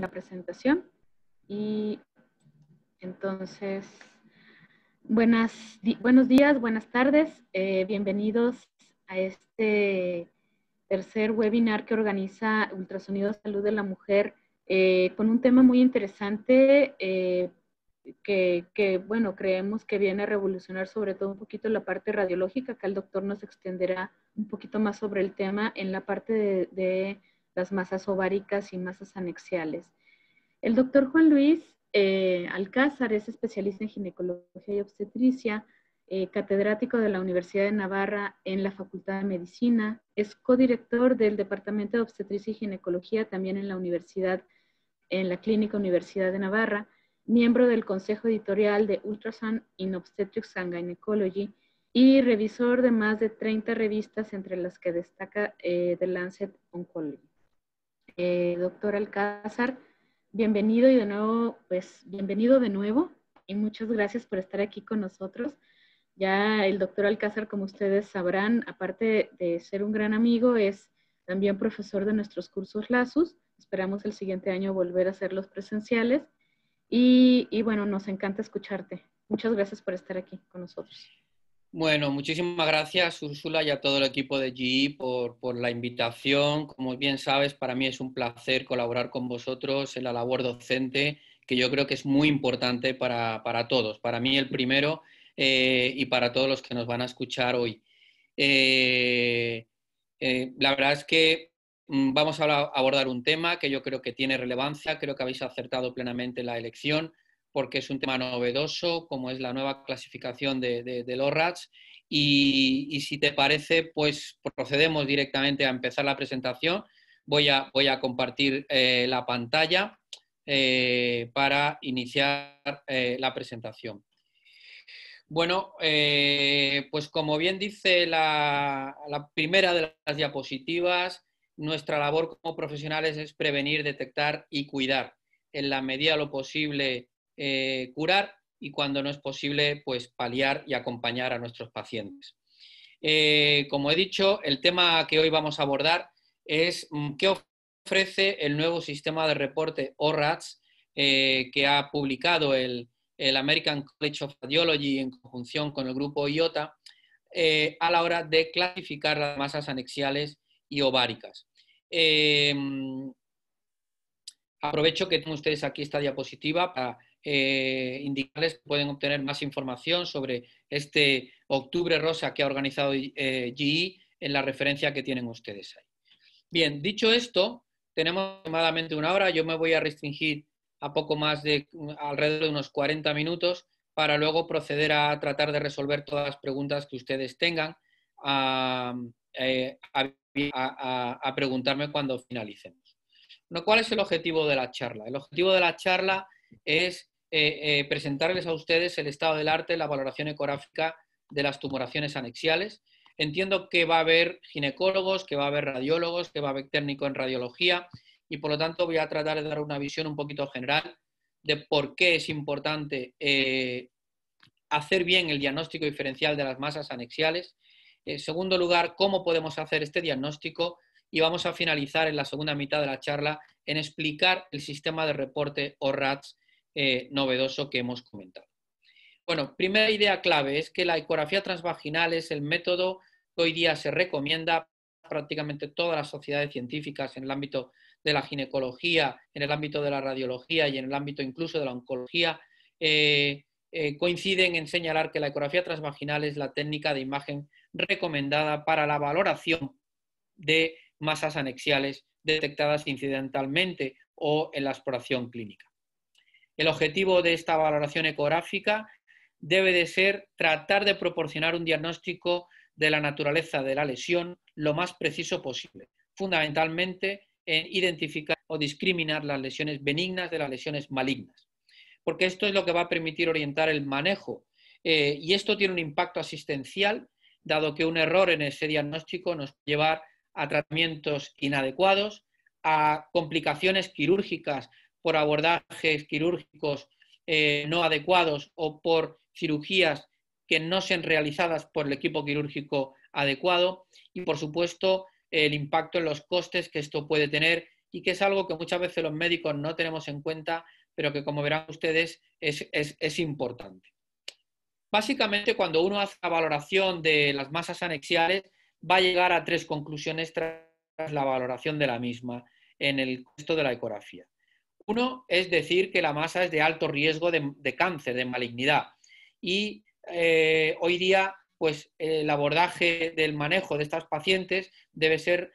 la presentación. Y entonces, buenas, buenos días, buenas tardes, eh, bienvenidos a este tercer webinar que organiza Ultrasonido Salud de la Mujer eh, con un tema muy interesante eh, que, bueno, creemos que viene a revolucionar sobre todo un poquito la parte radiológica, que el doctor nos extenderá un poquito más sobre el tema en la parte de las masas ováricas y masas anexiales. El doctor Juan Luis eh, Alcázar es especialista en ginecología y obstetricia, eh, catedrático de la Universidad de Navarra en la Facultad de Medicina, es codirector del Departamento de Obstetricia y Ginecología también en la Universidad, en la Clínica Universidad de Navarra, miembro del Consejo Editorial de Ultrasound in Obstetrics and Gynecology y revisor de más de 30 revistas, entre las que destaca eh, The Lancet Oncology. Eh, doctor Alcázar, bienvenido y de nuevo, pues bienvenido de nuevo y muchas gracias por estar aquí con nosotros. Ya el doctor Alcázar, como ustedes sabrán, aparte de ser un gran amigo, es también profesor de nuestros cursos LASUS. Esperamos el siguiente año volver a hacerlos presenciales. Y, y bueno, nos encanta escucharte. Muchas gracias por estar aquí con nosotros. Bueno, muchísimas gracias Úrsula y a todo el equipo de GE por, la invitación. Como bien sabes, para mí es un placer colaborar con vosotros en la labor docente, que yo creo que es muy importante para, para todos. Para mí el primero eh, y para todos los que nos van a escuchar hoy. Eh, eh, la verdad es que mm, vamos a abordar un tema que yo creo que tiene relevancia, creo que habéis acertado plenamente la elección porque es un tema novedoso, como es la nueva clasificación de, los RATs. Y, si te parece, pues procedemos directamente a empezar la presentación. Voy a, voy a compartir eh, la pantalla eh, para iniciar eh, la presentación. Bueno, pues como bien dice la, la primera de las diapositivas, nuestra labor como profesionales es prevenir, detectar y cuidar en la medida de lo posible eh, curar y cuando no es posible, pues paliar y acompañar a nuestros pacientes. Eh, como he dicho, el tema que hoy vamos a abordar es mm, qué ofrece el nuevo sistema de reporte ORATS eh, que ha publicado el, American College of Radiology en conjunción con el grupo IOTA a la hora de clasificar las masas anexiales y ováricas. Mm, aprovecho que tengo ustedes aquí esta diapositiva para eh, indicarles que pueden obtener más información sobre este Octubre Rosa que ha organizado eh, GE en la referencia que tienen ustedes ahí. Bien, dicho esto, tenemos aproximadamente una hora. Yo me voy a restringir a poco más de alrededor de unos 40 minutos para luego proceder a tratar de resolver todas las preguntas que ustedes tengan, a, eh, a preguntarme cuando finalicemos. ¿Cuál es el objetivo de la charla? El objetivo de la charla es eh, eh, presentarles a ustedes el estado del arte, la valoración ecográfica de las tumoraciones anexiales. Entiendo que va a haber ginecólogos, que va a haber radiólogos, que va a haber técnico en radiología y por lo tanto voy a tratar de dar una visión un poquito general de por qué es importante eh, hacer bien el diagnóstico diferencial de las masas anexiales. En segundo lugar, cómo podemos hacer este diagnóstico y vamos a finalizar en la segunda mitad de la charla en explicar el sistema de reporte o RATS eh, novedoso que hemos comentado. Bueno, primera idea clave es que la ecografía transvaginal es el método que hoy día se recomienda prácticamente todas las sociedades científicas en el ámbito de la ginecología, en el ámbito de la radiología y en el ámbito incluso de la oncología, eh, eh, coinciden en señalar que la ecografía transvaginal es la técnica de imagen recomendada para la valoración de masas anexiales detectadas incidentalmente o en la exploración clínica. El objetivo de esta valoración ecográfica debe de ser tratar de proporcionar un diagnóstico de la naturaleza de la lesión lo más preciso posible, fundamentalmente en identificar o discriminar las lesiones benignas de las lesiones malignas, porque esto es lo que va a permitir orientar el manejo eh, y esto tiene un impacto asistencial, dado que un error en ese diagnóstico nos lleva a tratamientos inadecuados, a complicaciones quirúrgicas por abordajes quirúrgicos eh, no adecuados o por cirugías que no sean realizadas por el equipo quirúrgico adecuado y, por supuesto, el impacto en los costes que esto puede tener y que es algo que muchas veces los médicos no tenemos en cuenta, pero que como verán ustedes es, importante. Básicamente, cuando uno hace la valoración de las masas anexiales, va a llegar a tres conclusiones tras la valoración de la misma en el costo de la ecografía. Uno es decir que la masa es de alto riesgo de, cáncer, de malignidad. Y eh, hoy día, pues el abordaje del manejo de estas pacientes debe ser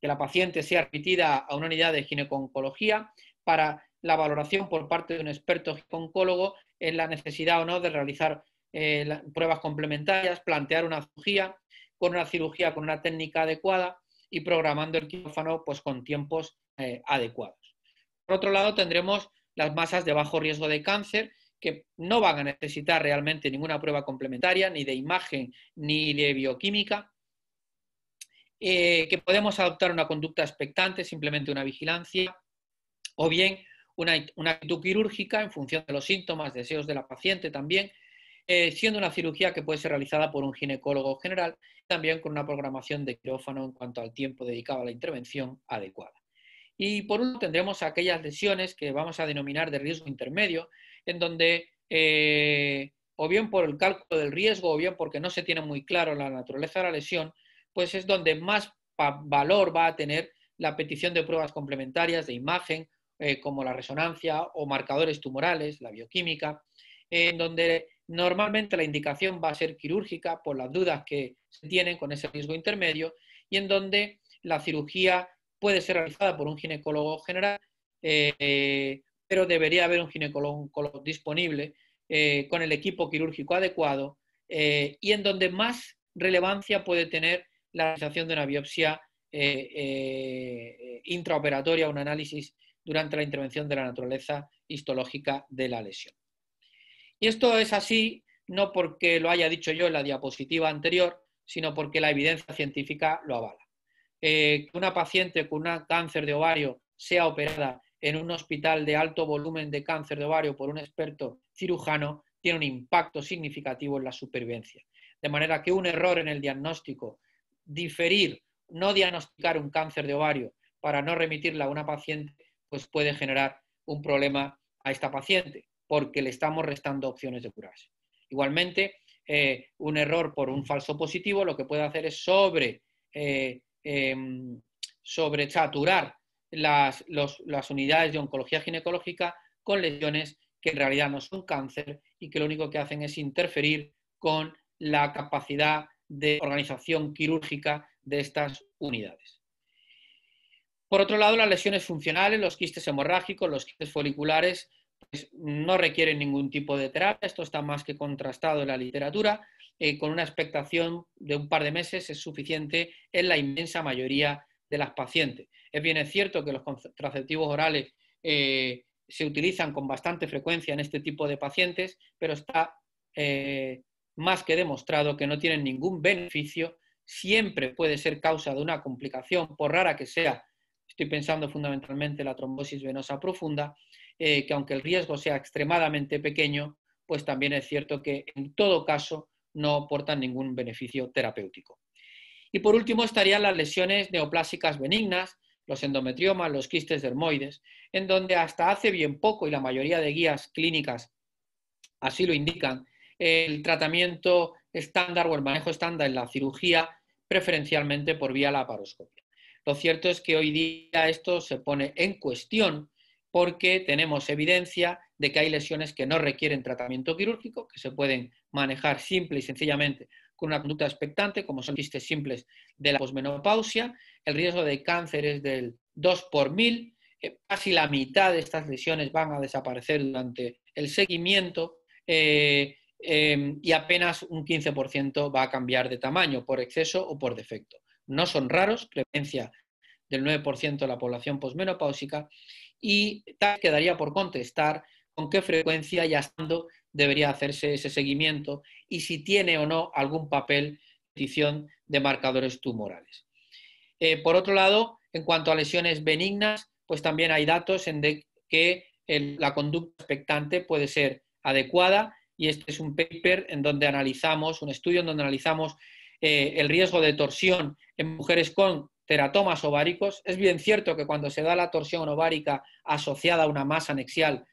que la paciente sea remitida a una unidad de gineconcología para la valoración por parte de un experto oncólogo en la necesidad o no de realizar eh, pruebas complementarias, plantear una cirugía con una cirugía con una técnica adecuada y programando el quirófano pues, con tiempos eh, adecuados. Por otro lado, tendremos las masas de bajo riesgo de cáncer que no van a necesitar realmente ninguna prueba complementaria, ni de imagen ni de bioquímica, eh, que podemos adoptar una conducta expectante, simplemente una vigilancia, o bien una, actitud quirúrgica en función de los síntomas, deseos de la paciente también, eh, siendo una cirugía que puede ser realizada por un ginecólogo general, también con una programación de quirófano en cuanto al tiempo dedicado a la intervención adecuada. Y por último tendremos aquellas lesiones que vamos a denominar de riesgo intermedio, en donde eh, o bien por el cálculo del riesgo o bien porque no se tiene muy claro la naturaleza de la lesión, pues es donde más valor va a tener la petición de pruebas complementarias de imagen eh, como la resonancia o marcadores tumorales, la bioquímica, en donde normalmente la indicación va a ser quirúrgica por las dudas que se tienen con ese riesgo intermedio y en donde la cirugía puede ser realizada por un ginecólogo general, eh, pero debería haber un ginecólogo disponible eh, con el equipo quirúrgico adecuado y en donde más relevancia puede tener la realización de una biopsia intraoperatoria, un análisis durante la intervención de la naturaleza histológica de la lesión. Y esto es así no porque lo haya dicho yo en la diapositiva anterior, sino porque la evidencia científica lo avala. Eh, una paciente con un cáncer de ovario sea operada en un hospital de alto volumen de cáncer de ovario por un experto cirujano tiene un impacto significativo en la supervivencia. De manera que un error en el diagnóstico, diferir, no diagnosticar un cáncer de ovario para no remitirla a una paciente pues puede generar un problema a esta paciente, porque le estamos restando opciones de curarse. Igualmente, eh, un error por un falso positivo lo que puede hacer es sobre, eh, sobresaturar las, las unidades de oncología ginecológica con lesiones que en realidad no son cáncer y que lo único que hacen es interferir con la capacidad de organización quirúrgica de estas unidades. Por otro lado, las lesiones funcionales, los quistes hemorrágicos, los quistes foliculares, pues, no requieren ningún tipo de terapia. Esto está más que contrastado en la literatura. Eh, con una expectación de un par de meses es suficiente en la inmensa mayoría de las pacientes. Es bien cierto que los contraceptivos orales eh, se utilizan con bastante frecuencia en este tipo de pacientes, pero está eh, más que demostrado que no tienen ningún beneficio. Siempre puede ser causa de una complicación, por rara que sea, Estoy pensando fundamentalmente en la trombosis venosa profunda, que aunque el riesgo sea extremadamente pequeño, pues también es cierto que en todo caso no aportan ningún beneficio terapéutico. Y por último estarían las lesiones neoplásicas benignas, los endometriomas, los quistes dermoides, en donde hasta hace bien poco, y la mayoría de guías clínicas así lo indican, el tratamiento estándar o el manejo estándar en la cirugía preferencialmente por vía laparoscopia. Lo cierto es que hoy día esto se pone en cuestión porque tenemos evidencia de que hay lesiones que no requieren tratamiento quirúrgico, que se pueden manejar simple y sencillamente con una conducta expectante, como son quistes simples de la posmenopausia. El riesgo de cáncer es del 2 por mil. Eh, casi la mitad de estas lesiones van a desaparecer durante el seguimiento eh, em, y apenas un 15% va a cambiar de tamaño por exceso o por defecto no son raros, presencia del 9% de la población posmenopáusica, y tal quedaría por contestar con qué frecuencia y hasta debería hacerse ese seguimiento y si tiene o no algún papel petición de marcadores tumorales. Eh, por otro lado, en cuanto a lesiones benignas, pues también hay datos en de que la conducta expectante puede ser adecuada y este es un paper en donde analizamos, un estudio en donde analizamos eh, el riesgo de torsión en mujeres con teratomas ováricos. Es bien cierto que cuando se da la torsión ovárica asociada a una masa anexial,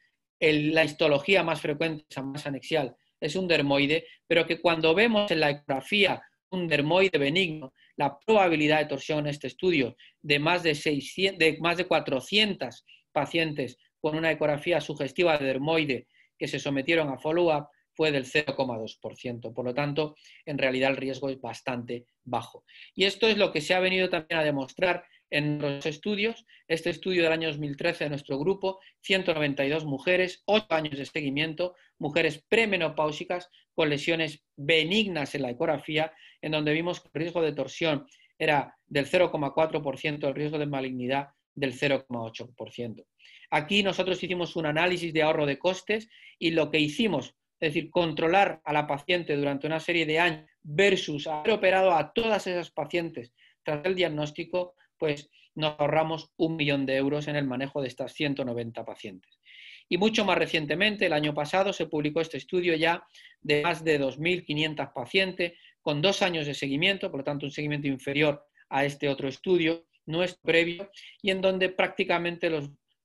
la histología más frecuente de esa masa anexial es un dermoide, pero que cuando vemos en la ecografía un dermoide benigno, la probabilidad de torsión en este estudio de más de, 600, de más de 400 pacientes con una ecografía sugestiva de dermoide que se sometieron a follow-up fue del 0,2%. Por lo tanto, en realidad el riesgo es bastante bajo. Y esto es lo que se ha venido también a demostrar en los estudios. Este estudio del año 2013 de nuestro grupo, 192 mujeres, 8 años de seguimiento, mujeres premenopáusicas con lesiones benignas en la ecografía, en donde vimos que el riesgo de torsión era del 0,4%, el riesgo de malignidad del 0,8%. Aquí nosotros hicimos un análisis de ahorro de costes y lo que hicimos es decir, controlar a la paciente durante una serie de años versus haber operado a todas esas pacientes tras el diagnóstico, pues nos ahorramos un millón de euros en el manejo de estas 190 pacientes. Y mucho más recientemente, el año pasado, se publicó este estudio ya de más de 2.500 pacientes con dos años de seguimiento, por lo tanto un seguimiento inferior a este otro estudio, no es previo, y en donde prácticamente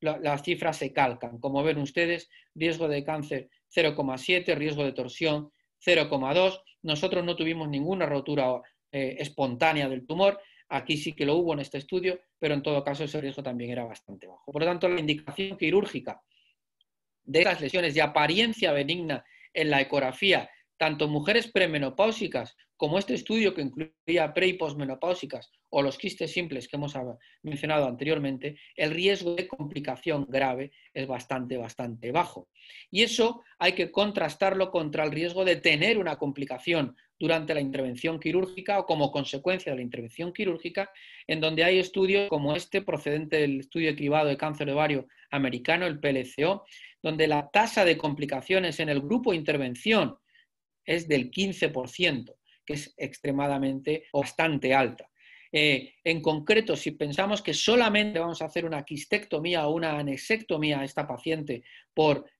las cifras se calcan. Como ven ustedes, riesgo de cáncer 0,7, riesgo de torsión 0,2. Nosotros no tuvimos ninguna rotura eh, espontánea del tumor. Aquí sí que lo hubo en este estudio, pero en todo caso ese riesgo también era bastante bajo. Por lo tanto, la indicación quirúrgica de estas lesiones de apariencia benigna en la ecografía, tanto mujeres premenopáusicas como este estudio que incluía pre y posmenopáusicas o los quistes simples que hemos mencionado anteriormente, el riesgo de complicación grave es bastante, bastante bajo. Y eso hay que contrastarlo contra el riesgo de tener una complicación durante la intervención quirúrgica o como consecuencia de la intervención quirúrgica, en donde hay estudios como este, procedente del estudio cribado de cáncer de ovario americano, el PLCO, donde la tasa de complicaciones en el grupo intervención es del 15%, que es extremadamente o bastante alta. Eh, en concreto, si pensamos que solamente vamos a hacer una quistectomía o una anexectomía a esta paciente por,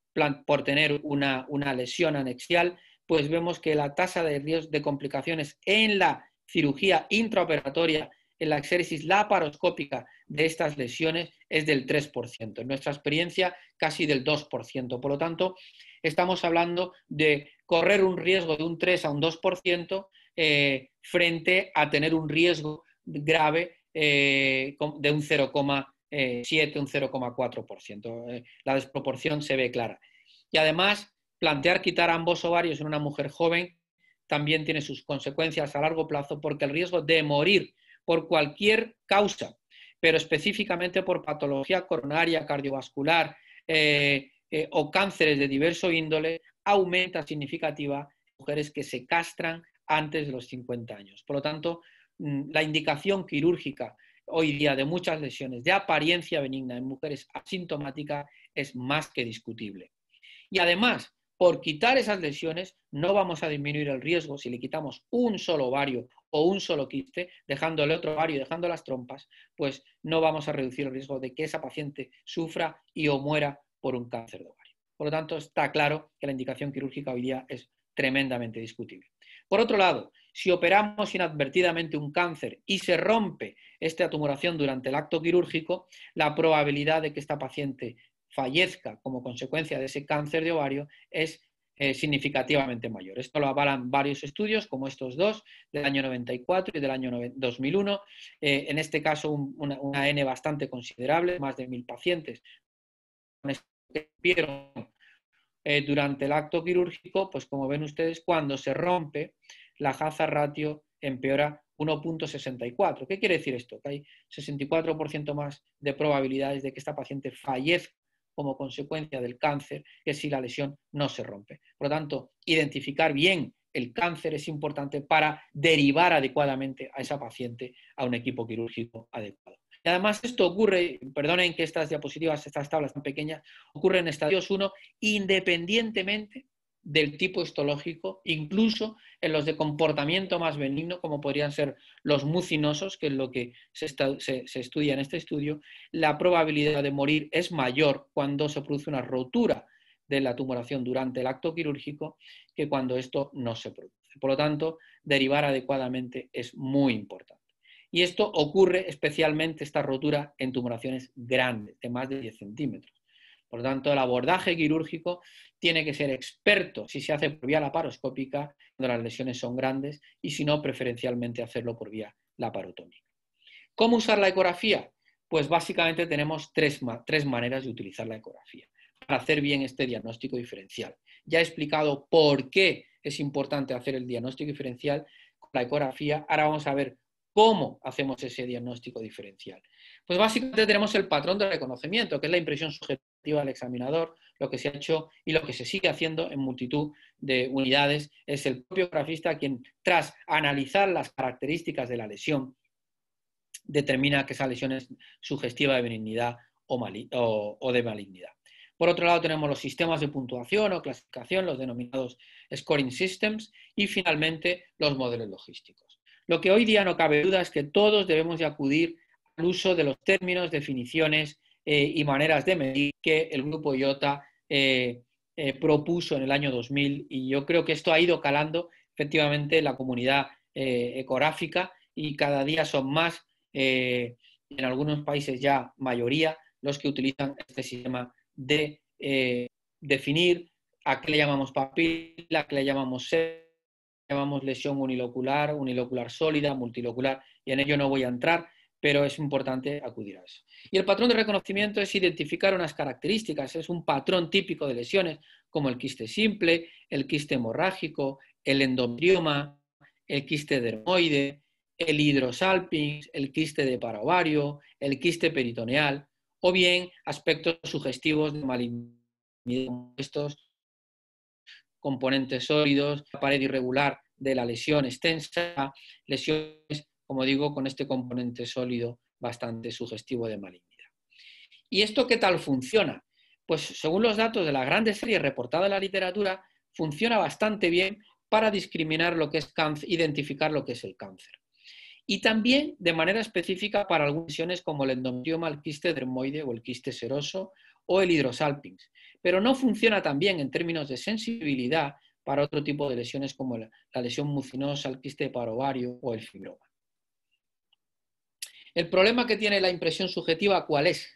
por tener una, lesión anexial, pues vemos que la tasa de riesgo de complicaciones en la cirugía intraoperatoria, en la exéresis laparoscópica de estas lesiones es del 3%. En nuestra experiencia, casi del 2%. Por lo tanto, estamos hablando de correr un riesgo de un 3 a un 2% eh, frente a tener un riesgo grave eh, de un 0,7, un 0,4%. Eh, la desproporción se ve clara. Y además, plantear quitar ambos ovarios en una mujer joven también tiene sus consecuencias a largo plazo porque el riesgo de morir por cualquier causa, pero específicamente por patología coronaria, cardiovascular eh, o cánceres de diverso índole, aumenta significativa en mujeres que se castran antes de los 50 años. Por lo tanto, Mm, la indicación quirúrgica hoy día de muchas lesiones de apariencia benigna en mujeres asintomáticas es más que discutible. Y además, por quitar esas lesiones, no vamos a disminuir el riesgo si le quitamos un solo ovario o un solo quiste, dejando el otro ovario dejando las trompas, pues no vamos a reducir el riesgo de que esa paciente sufra y o muera por un cáncer de ovario. Por lo tanto, está claro que la indicación quirúrgica hoy día es tremendamente discutible. Por otro lado, si operamos inadvertidamente un cáncer y se rompe esta tumoración durante el acto quirúrgico, la probabilidad de que esta paciente fallezca como consecuencia de ese cáncer de ovario es eh, significativamente mayor. Esto lo avalan varios estudios, como estos dos, del año 94 y del año 2001. Eh, en este caso, una, N bastante considerable, más de mil pacientes eh, durante el acto quirúrgico, pues como ven ustedes, cuando se rompe la hazard ratio empeora 1.64. ¿Qué quiere decir esto? Que hay 64% más de probabilidades de que esta paciente fallezca como consecuencia del cáncer que si la lesión no se rompe. Por lo tanto, identificar bien el cáncer es importante para derivar adecuadamente a esa paciente a un equipo quirúrgico adecuado. Y además esto ocurre, perdonen que estas diapositivas, estas tablas tan pequeñas, ocurre en estadios 1 independientemente del tipo histológico, incluso en los de comportamiento más benigno, como podrían ser los mucinosos, que es lo que se, estudia en este estudio, la probabilidad de morir es mayor cuando se produce una rotura de la tumoración durante el acto quirúrgico que cuando esto no se produce. Por lo tanto, derivar adecuadamente es muy importante. Y esto ocurre especialmente, esta rotura, en tumoraciones grandes, de más de 10 centímetros. Por lo tanto, el abordaje quirúrgico tiene que ser experto si se hace por vía laparoscópica, cuando las lesiones son grandes, y si no, preferencialmente hacerlo por vía laparotómica. ¿Cómo usar la ecografía? Pues básicamente tenemos tres, tres maneras de utilizar la ecografía para hacer bien este diagnóstico diferencial. Ya he explicado por qué es importante hacer el diagnóstico diferencial con la ecografía. Ahora vamos a ver cómo hacemos ese diagnóstico diferencial. Pues básicamente tenemos el patrón de reconocimiento, que es la impresión subjetiva del examinador, lo que se ha hecho y lo que se sigue haciendo en multitud de unidades. Es el propio grafista quien, tras analizar las características de la lesión, determina que esa lesión es sugestiva de benignidad o, de malignidad. Por otro lado, tenemos los sistemas de puntuación o clasificación, los denominados scoring systems, y finalmente los modelos logísticos. Lo que hoy día no cabe duda es que todos debemos de acudir al uso de los términos, definiciones eh, y maneras de medir que el grupo IOTA eh, eh, propuso en el año 2000 y yo creo que esto ha ido calando efectivamente en la comunidad ecográfica y cada día son más, en algunos países ya mayoría, los que utilizan este sistema de definir a qué le llamamos papila, a qué le llamamos llamamos lesión unilocular, unilocular sólida, multilocular, y en ello no voy a entrar, pero es importante acudir a eso. Y el patrón de reconocimiento es identificar unas características, es un patrón típico de lesiones como el quiste simple, el quiste hemorrágico, el endometrioma, el quiste dermoide, el hidrosalpinx, el quiste de parovario, el quiste peritoneal, o bien aspectos sugestivos de malignidad, estos componentes sólidos, pared irregular de la lesión extensa, lesiones como digo, con este componente sólido bastante sugestivo de malignidad. ¿Y esto qué tal funciona? Pues según los datos de las grandes series reportadas en la literatura, funciona bastante bien para discriminar lo que es cáncer, identificar lo que es el cáncer. Y también de manera específica para algunas lesiones como el endometrioma, el quiste dermoide o el quiste seroso o el hidrosalpinx. Pero no funciona tan bien en términos de sensibilidad para otro tipo de lesiones como la, lesión mucinosa, el quiste parovario o el fibroma. El problema que tiene la impresión subjetiva, ¿cuál es?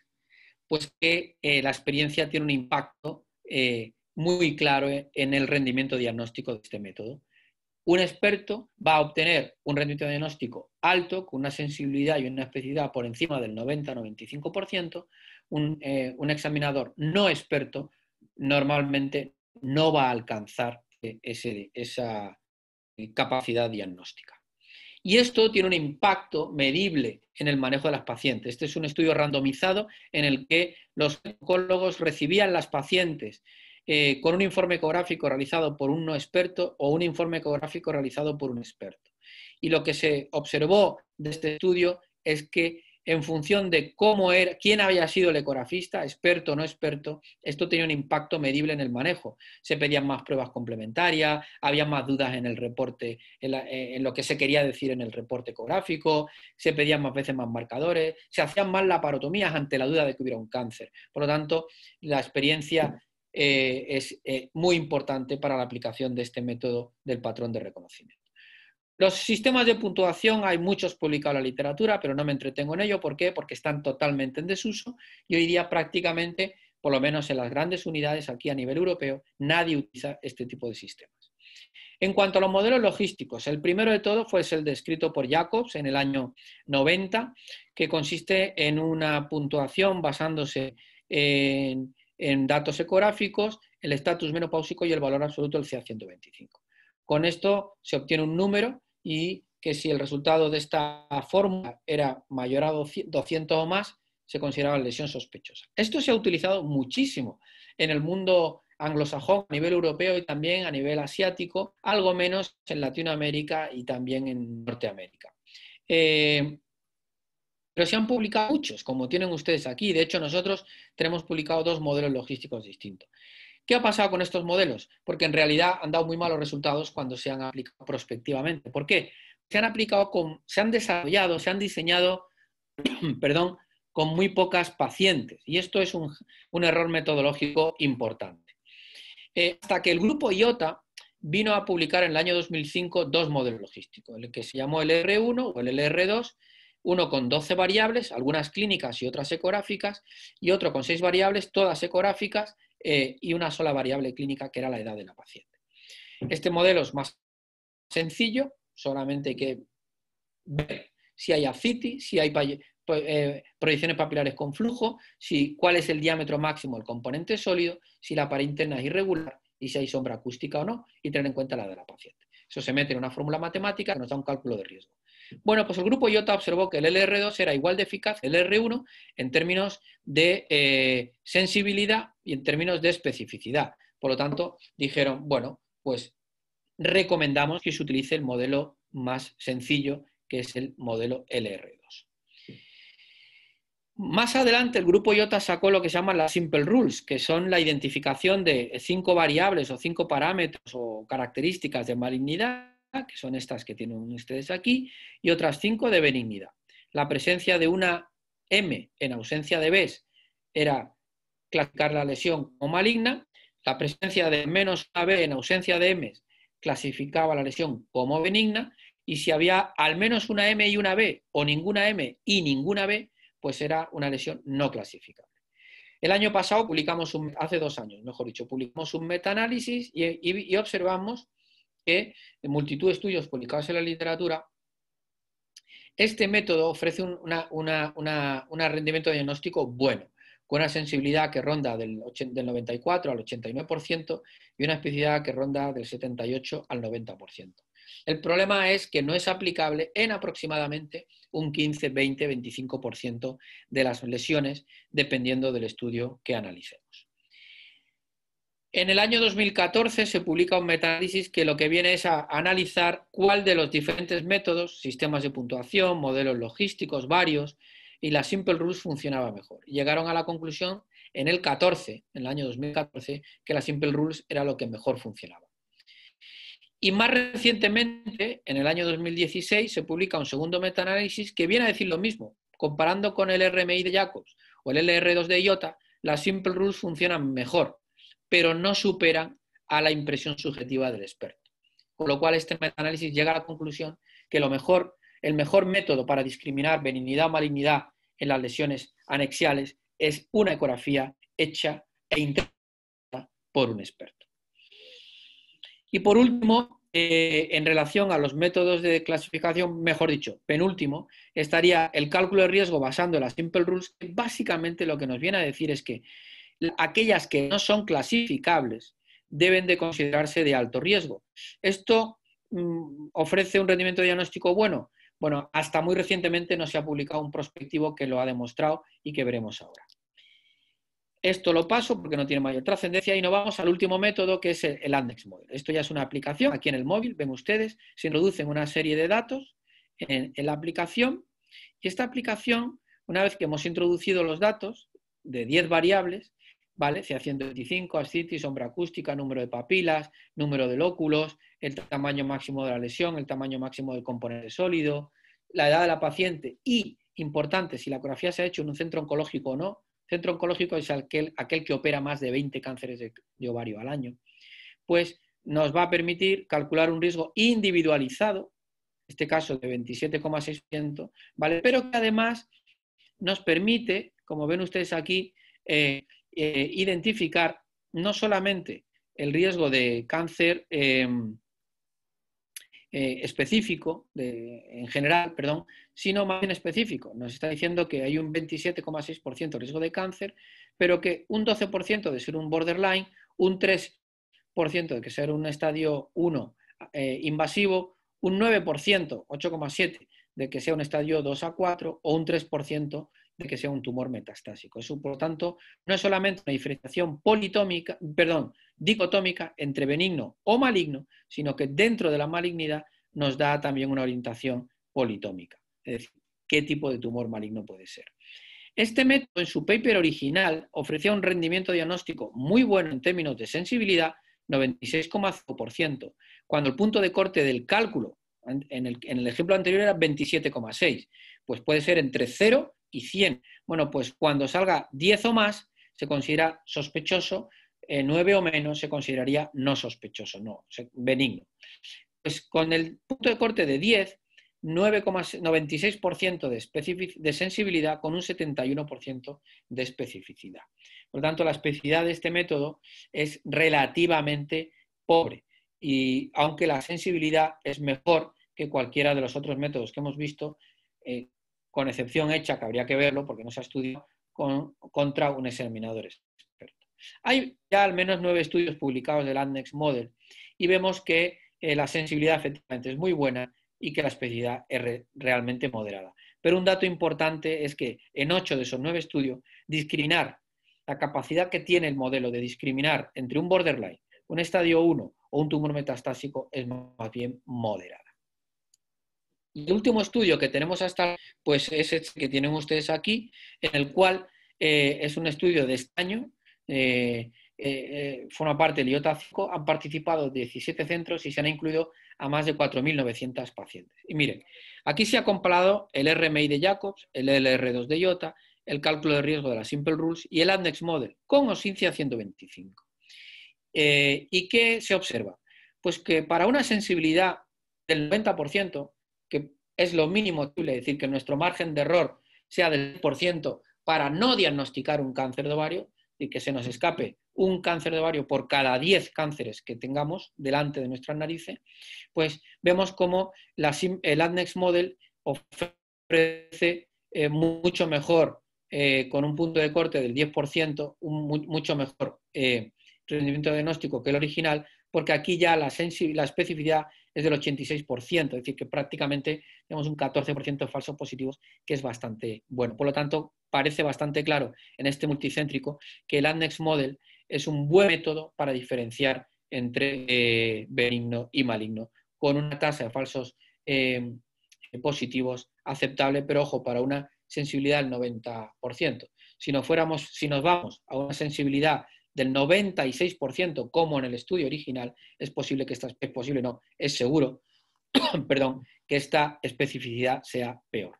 Pues que eh, la experiencia tiene un impacto eh, muy claro en el rendimiento diagnóstico de este método. Un experto va a obtener un rendimiento diagnóstico alto, con una sensibilidad y una especificidad por encima del 90-95%. Un, eh, un examinador no experto normalmente no va a alcanzar esa capacidad diagnóstica. Y esto tiene un impacto medible en el manejo de las pacientes. Este es un estudio randomizado en el que los oncólogos recibían las pacientes eh, con un informe ecográfico realizado por un no experto o un informe ecográfico realizado por un experto. Y lo que se observó de este estudio es que en función de cómo era, quién había sido el ecografista, experto o no experto, esto tenía un impacto medible en el manejo. Se pedían más pruebas complementarias, había más dudas en el reporte, en, eh, lo que se quería decir en el reporte ecográfico, se pedían más veces más marcadores, se hacían más laparotomías ante la duda de que hubiera un cáncer. Por lo tanto, la experiencia eh, es eh, muy importante para la aplicación de este método del patrón de reconocimiento. Los sistemas de puntuación hay muchos publicados en la literatura, pero no me entretengo en ello. ¿Por qué? Porque están totalmente en desuso y hoy día prácticamente, por lo menos en las grandes unidades aquí a nivel europeo, nadie utiliza este tipo de sistemas. En cuanto a los modelos logísticos, el primero de todo fue el descrito por Jacobs en el año 90, que consiste en una puntuación basándose en, datos ecográficos, el estatus menopáusico y el valor absoluto del CA125. Con esto se obtiene un número y que si el resultado de esta fórmula era mayor a 200 o más, se consideraba lesión sospechosa. Esto se ha utilizado muchísimo en el mundo anglosajón, a nivel europeo y también a nivel asiático, algo menos en Latinoamérica y también en Norteamérica. Eh, pero se han publicado muchos, como tienen ustedes aquí. De hecho, nosotros tenemos publicado dos modelos logísticos distintos. ¿Qué ha pasado con estos modelos? Porque en realidad han dado muy malos resultados cuando se han aplicado prospectivamente. ¿Por qué? Se han aplicado se han desarrollado, se han diseñado, perdón, con muy pocas pacientes. Y esto es un, error metodológico importante. Eh, hasta que el grupo IOTA vino a publicar en el año 2005 dos modelos logísticos, el que se llamó el R1 o el LR2 uno con 12 variables, algunas clínicas y otras ecográficas, y otro con 6 variables, todas ecográficas, eh, y una sola variable clínica que era la edad de la paciente. Este modelo es más sencillo, solamente hay que ver si hay ascitis, si hay eh, proyecciones papilares con flujo, si, cuál es el diámetro máximo del componente sólido, si la pared interna es irregular y si hay sombra acústica o no, y tener en cuenta la de la paciente. Eso se mete en una fórmula matemática que nos da un cálculo de riesgo. Bueno, pues el grupo IOTA observó que el LR2 era igual de eficaz que el LR1 en términos de eh, sensibilidad y en términos de especificidad. Por lo tanto, dijeron, bueno, pues recomendamos que se utilice el modelo más sencillo, que es el modelo LR2. Más adelante el grupo IOTA sacó lo que se llama las simple rules, que son la identificación de cinco variables o cinco parámetros o características de malignidad, que son estas que tienen ustedes aquí, y otras cinco de benignidad. La presencia de una M en ausencia de B era clasificar la lesión como maligna, la presencia de menos una B en ausencia de M clasificaba la lesión como benigna, y si había al menos una M y una B, o ninguna M y ninguna B, pues era una lesión no clasificable. El año pasado publicamos, un, hace dos años, mejor dicho, publicamos un metaanálisis y, y, observamos que en multitud de estudios publicados en la literatura, este método ofrece un rendimiento diagnóstico bueno, con una sensibilidad que ronda del, del 94 al 89% y una especificidad que ronda del 78 al 90%. El problema es que no es aplicable en aproximadamente un 15, 20, 25% de las lesiones, dependiendo del estudio que analicemos. En el año 2014 se publica un metaanálisis que lo que viene es a analizar cuál de los diferentes métodos, sistemas de puntuación, modelos logísticos varios y las simple rules funcionaba mejor. Llegaron a la conclusión en el 14, en el año 2014, que las simple rules era lo que mejor funcionaba. Y más recientemente, en el año 2016, se publica un segundo metaanálisis que viene a decir lo mismo. Comparando con el RMI de Jacobs o el LR2 de IOTA, las simple rules funcionan mejor, pero no superan a la impresión subjetiva del experto. Con lo cual, este metaanálisis llega a la conclusión que lo mejor, el mejor método para discriminar benignidad o malignidad en las lesiones anexiales es una ecografía hecha e interpretada por un experto. Y por último, eh, en relación a los métodos de clasificación, mejor dicho, penúltimo, estaría el cálculo de riesgo basando en las simple rules, que básicamente lo que nos viene a decir es que aquellas que no son clasificables deben de considerarse de alto riesgo. Esto mm, ofrece un rendimiento diagnóstico bueno. Bueno, hasta muy recientemente no se ha publicado un prospectivo que lo ha demostrado y que veremos ahora. Esto lo paso porque no tiene mayor trascendencia y nos vamos al último método que es el Andex Model. Esto ya es una aplicación. Aquí en el móvil, ven ustedes, se introducen una serie de datos en, la aplicación y esta aplicación, una vez que hemos introducido los datos de 10 variables, ¿vale? C125, ascitis, sombra acústica, número de papilas, número de lóculos, el tamaño máximo de la lesión, el tamaño máximo del componente sólido, la edad de la paciente y, importante, si la ecografía se ha hecho en un centro oncológico o no, centro oncológico es aquel, aquel que opera más de 20 cánceres de, ovario al año, pues nos va a permitir calcular un riesgo individualizado, en este caso de 27,6%, ¿vale? pero que además nos permite, como ven ustedes aquí, eh, eh, identificar no solamente el riesgo de cáncer em, eh, específico, en general, perdón, sino más bien específico. Nos está diciendo que hay un 27,6% de riesgo de cáncer, pero que un 12% de ser un borderline, un 3% de que ser un estadio 1 eh, invasivo, un 9%, 8,7% de que sea un estadio 2 a 4 o un 3% de que sea un tumor metastásico. Eso, por lo tanto, no es solamente una diferenciación politómica, perdón, dicotómica entre benigno o maligno, sino que dentro de la malignidad nos da también una orientación politómica, es decir, qué tipo de tumor maligno puede ser. Este método en su paper original ofrecía un rendimiento diagnóstico muy bueno en términos de sensibilidad, 96,5%, cuando el punto de corte del cálculo en el, ejemplo anterior era 27,6, pues puede ser entre 0 y 100. Bueno, pues cuando salga 10 o más, se considera sospechoso, 9 eh, o menos se consideraría no sospechoso, no, benigno. Pues con el punto de corte de 10, 9,96% de, de sensibilidad con un 71% de especificidad. Por lo tanto, la especificidad de este método es relativamente pobre y aunque la sensibilidad es mejor que cualquiera de los otros métodos que hemos visto, eh, con excepción hecha, que habría que verlo porque no se ha estudiado, contra un examinador experto. Hay ya al menos nueve estudios publicados del ANDEX Model y vemos que eh, la sensibilidad efectivamente es muy buena y que la especificidad es realmente moderada. Pero un dato importante es que en ocho de esos nueve estudios, discriminar, la capacidad que tiene el modelo de discriminar entre un borderline, un estadio 1 o un tumor metastásico es más bien moderada. El último estudio que tenemos hasta, pues es el que tienen ustedes aquí, en el cual eh, es un estudio de este año, eh, eh, forma parte del IOTA 5, han participado 17 centros y se han incluido a más de 4.900 pacientes. Y miren, aquí se ha comparado el RMI de Jacobs, el LR2 de IOTA, el cálculo de riesgo de las Simple Rules y el Andex Model con o 125. ¿Y qué se observa? Pues que para una sensibilidad del 90%, que es lo mínimo posible, decir, que nuestro margen de error sea del 10% para no diagnosticar un cáncer de ovario y que se nos escape un cáncer de ovario por cada 10 cánceres que tengamos delante de nuestras narices, pues vemos cómo el ADNEX Model ofrece eh, mucho mejor, eh, con un punto de corte del 10%, un mucho mejor eh, rendimiento diagnóstico que el original, porque aquí ya la, la especificidad es del 86%, es decir, que prácticamente tenemos un 14% de falsos positivos, que es bastante bueno. Por lo tanto, parece bastante claro en este multicéntrico que el ANNEX Model es un buen método para diferenciar entre eh, benigno y maligno, con una tasa de falsos eh, positivos aceptable, pero ojo, para una sensibilidad del 90%. Si, no fuéramos, si nos vamos a una sensibilidad del 96%, como en el estudio original, es posible que esta, es posible, no, es seguro, perdón, que esta especificidad sea peor.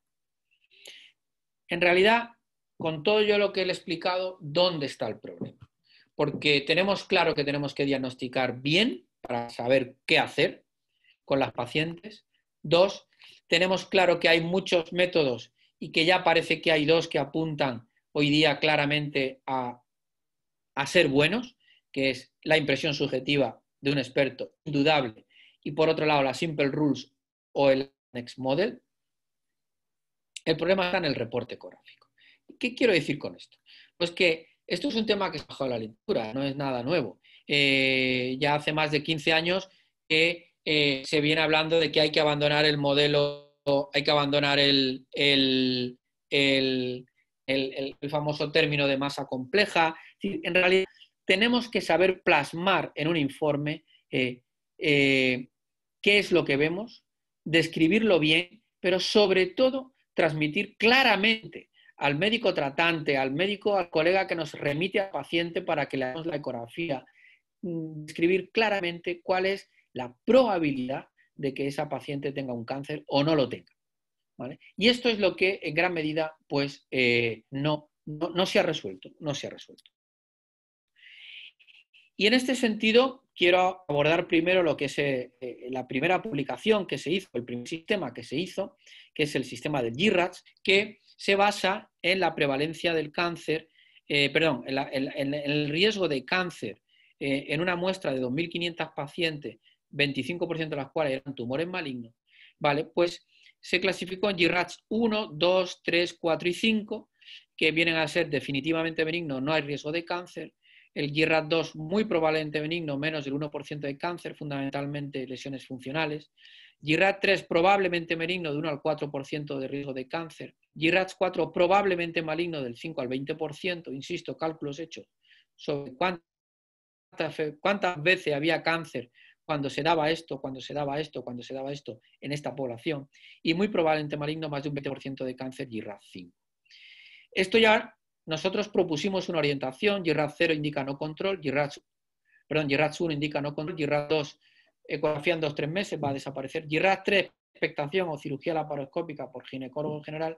En realidad, con todo yo lo que le he explicado, ¿dónde está el problema? Porque tenemos claro que tenemos que diagnosticar bien para saber qué hacer con las pacientes. Dos, tenemos claro que hay muchos métodos y que ya parece que hay dos que apuntan hoy día claramente a a ser buenos, que es la impresión subjetiva de un experto indudable, y por otro lado la Simple Rules o el Next Model, el problema está en el reporte ecográfico. ¿Qué quiero decir con esto? Pues que esto es un tema que se ha bajado la lectura, no es nada nuevo. Eh, ya hace más de 15 años que eh, se viene hablando de que hay que abandonar el modelo, hay que abandonar el, el, el, el famoso término de masa compleja, en realidad, tenemos que saber plasmar en un informe eh, eh, qué es lo que vemos, describirlo bien, pero sobre todo transmitir claramente al médico tratante, al médico, al colega que nos remite al paciente para que le hagamos la ecografía, mm, describir claramente cuál es la probabilidad de que esa paciente tenga un cáncer o no lo tenga. Y esto es lo que en gran medida pues, eh, no, no se ha resuelto, no se ha resuelto. Y en este sentido, quiero abordar primero lo que es eh, eh, la primera publicación que se hizo, el primer sistema que se hizo, que es el sistema de GIRATS, que se basa en la prevalencia del cáncer, eh, perdón, en, el riesgo de cáncer en una muestra de 2.500 pacientes, 25% de las cuales eran tumores malignos, ¿vale? Pues se clasificó en GIRATS 1, 2, 3, 4 y 5, que vienen a ser definitivamente benignos, no hay riesgo de cáncer, el GIRAT 2 muy probablemente benigno, menos del 1% de cáncer, fundamentalmente lesiones funcionales. GIRAT 3 probablemente benigno de 1 al 4% de riesgo de cáncer. GIRAT 4 probablemente maligno del 5 al 20%, insisto, cálculos hechos sobre cuántas, veces había cáncer cuando se daba esto, cuando se daba esto, cuando se daba esto en esta población. Y muy probablemente maligno más de un 20% de cáncer GIRAT 5. Esto ya nosotros propusimos una orientación, GIRAT 0 indica no control, GIRAT, perdón, 1 indica no control, GIRAT 2 ecografía en 2-3 meses va a desaparecer, GIRAT 3 expectación o cirugía laparoscópica por ginecólogo general,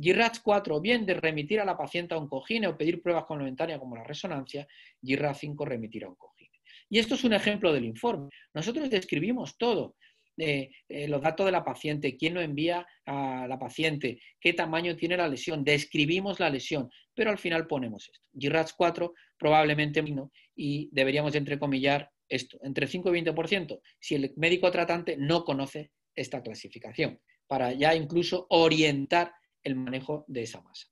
GIRAT 4 bien de remitir a la paciente a oncogine o pedir pruebas complementarias como la resonancia, GIRAT 5 remitir a oncogine. Y esto es un ejemplo del informe. Nosotros describimos todo. Eh, los datos de la paciente, quién lo envía a la paciente, qué tamaño tiene la lesión, describimos la lesión, pero al final ponemos esto. GRATS 4 probablemente no, y deberíamos entrecomillar esto, entre 5 y 20%, si el médico tratante no conoce esta clasificación, para ya incluso orientar el manejo de esa masa.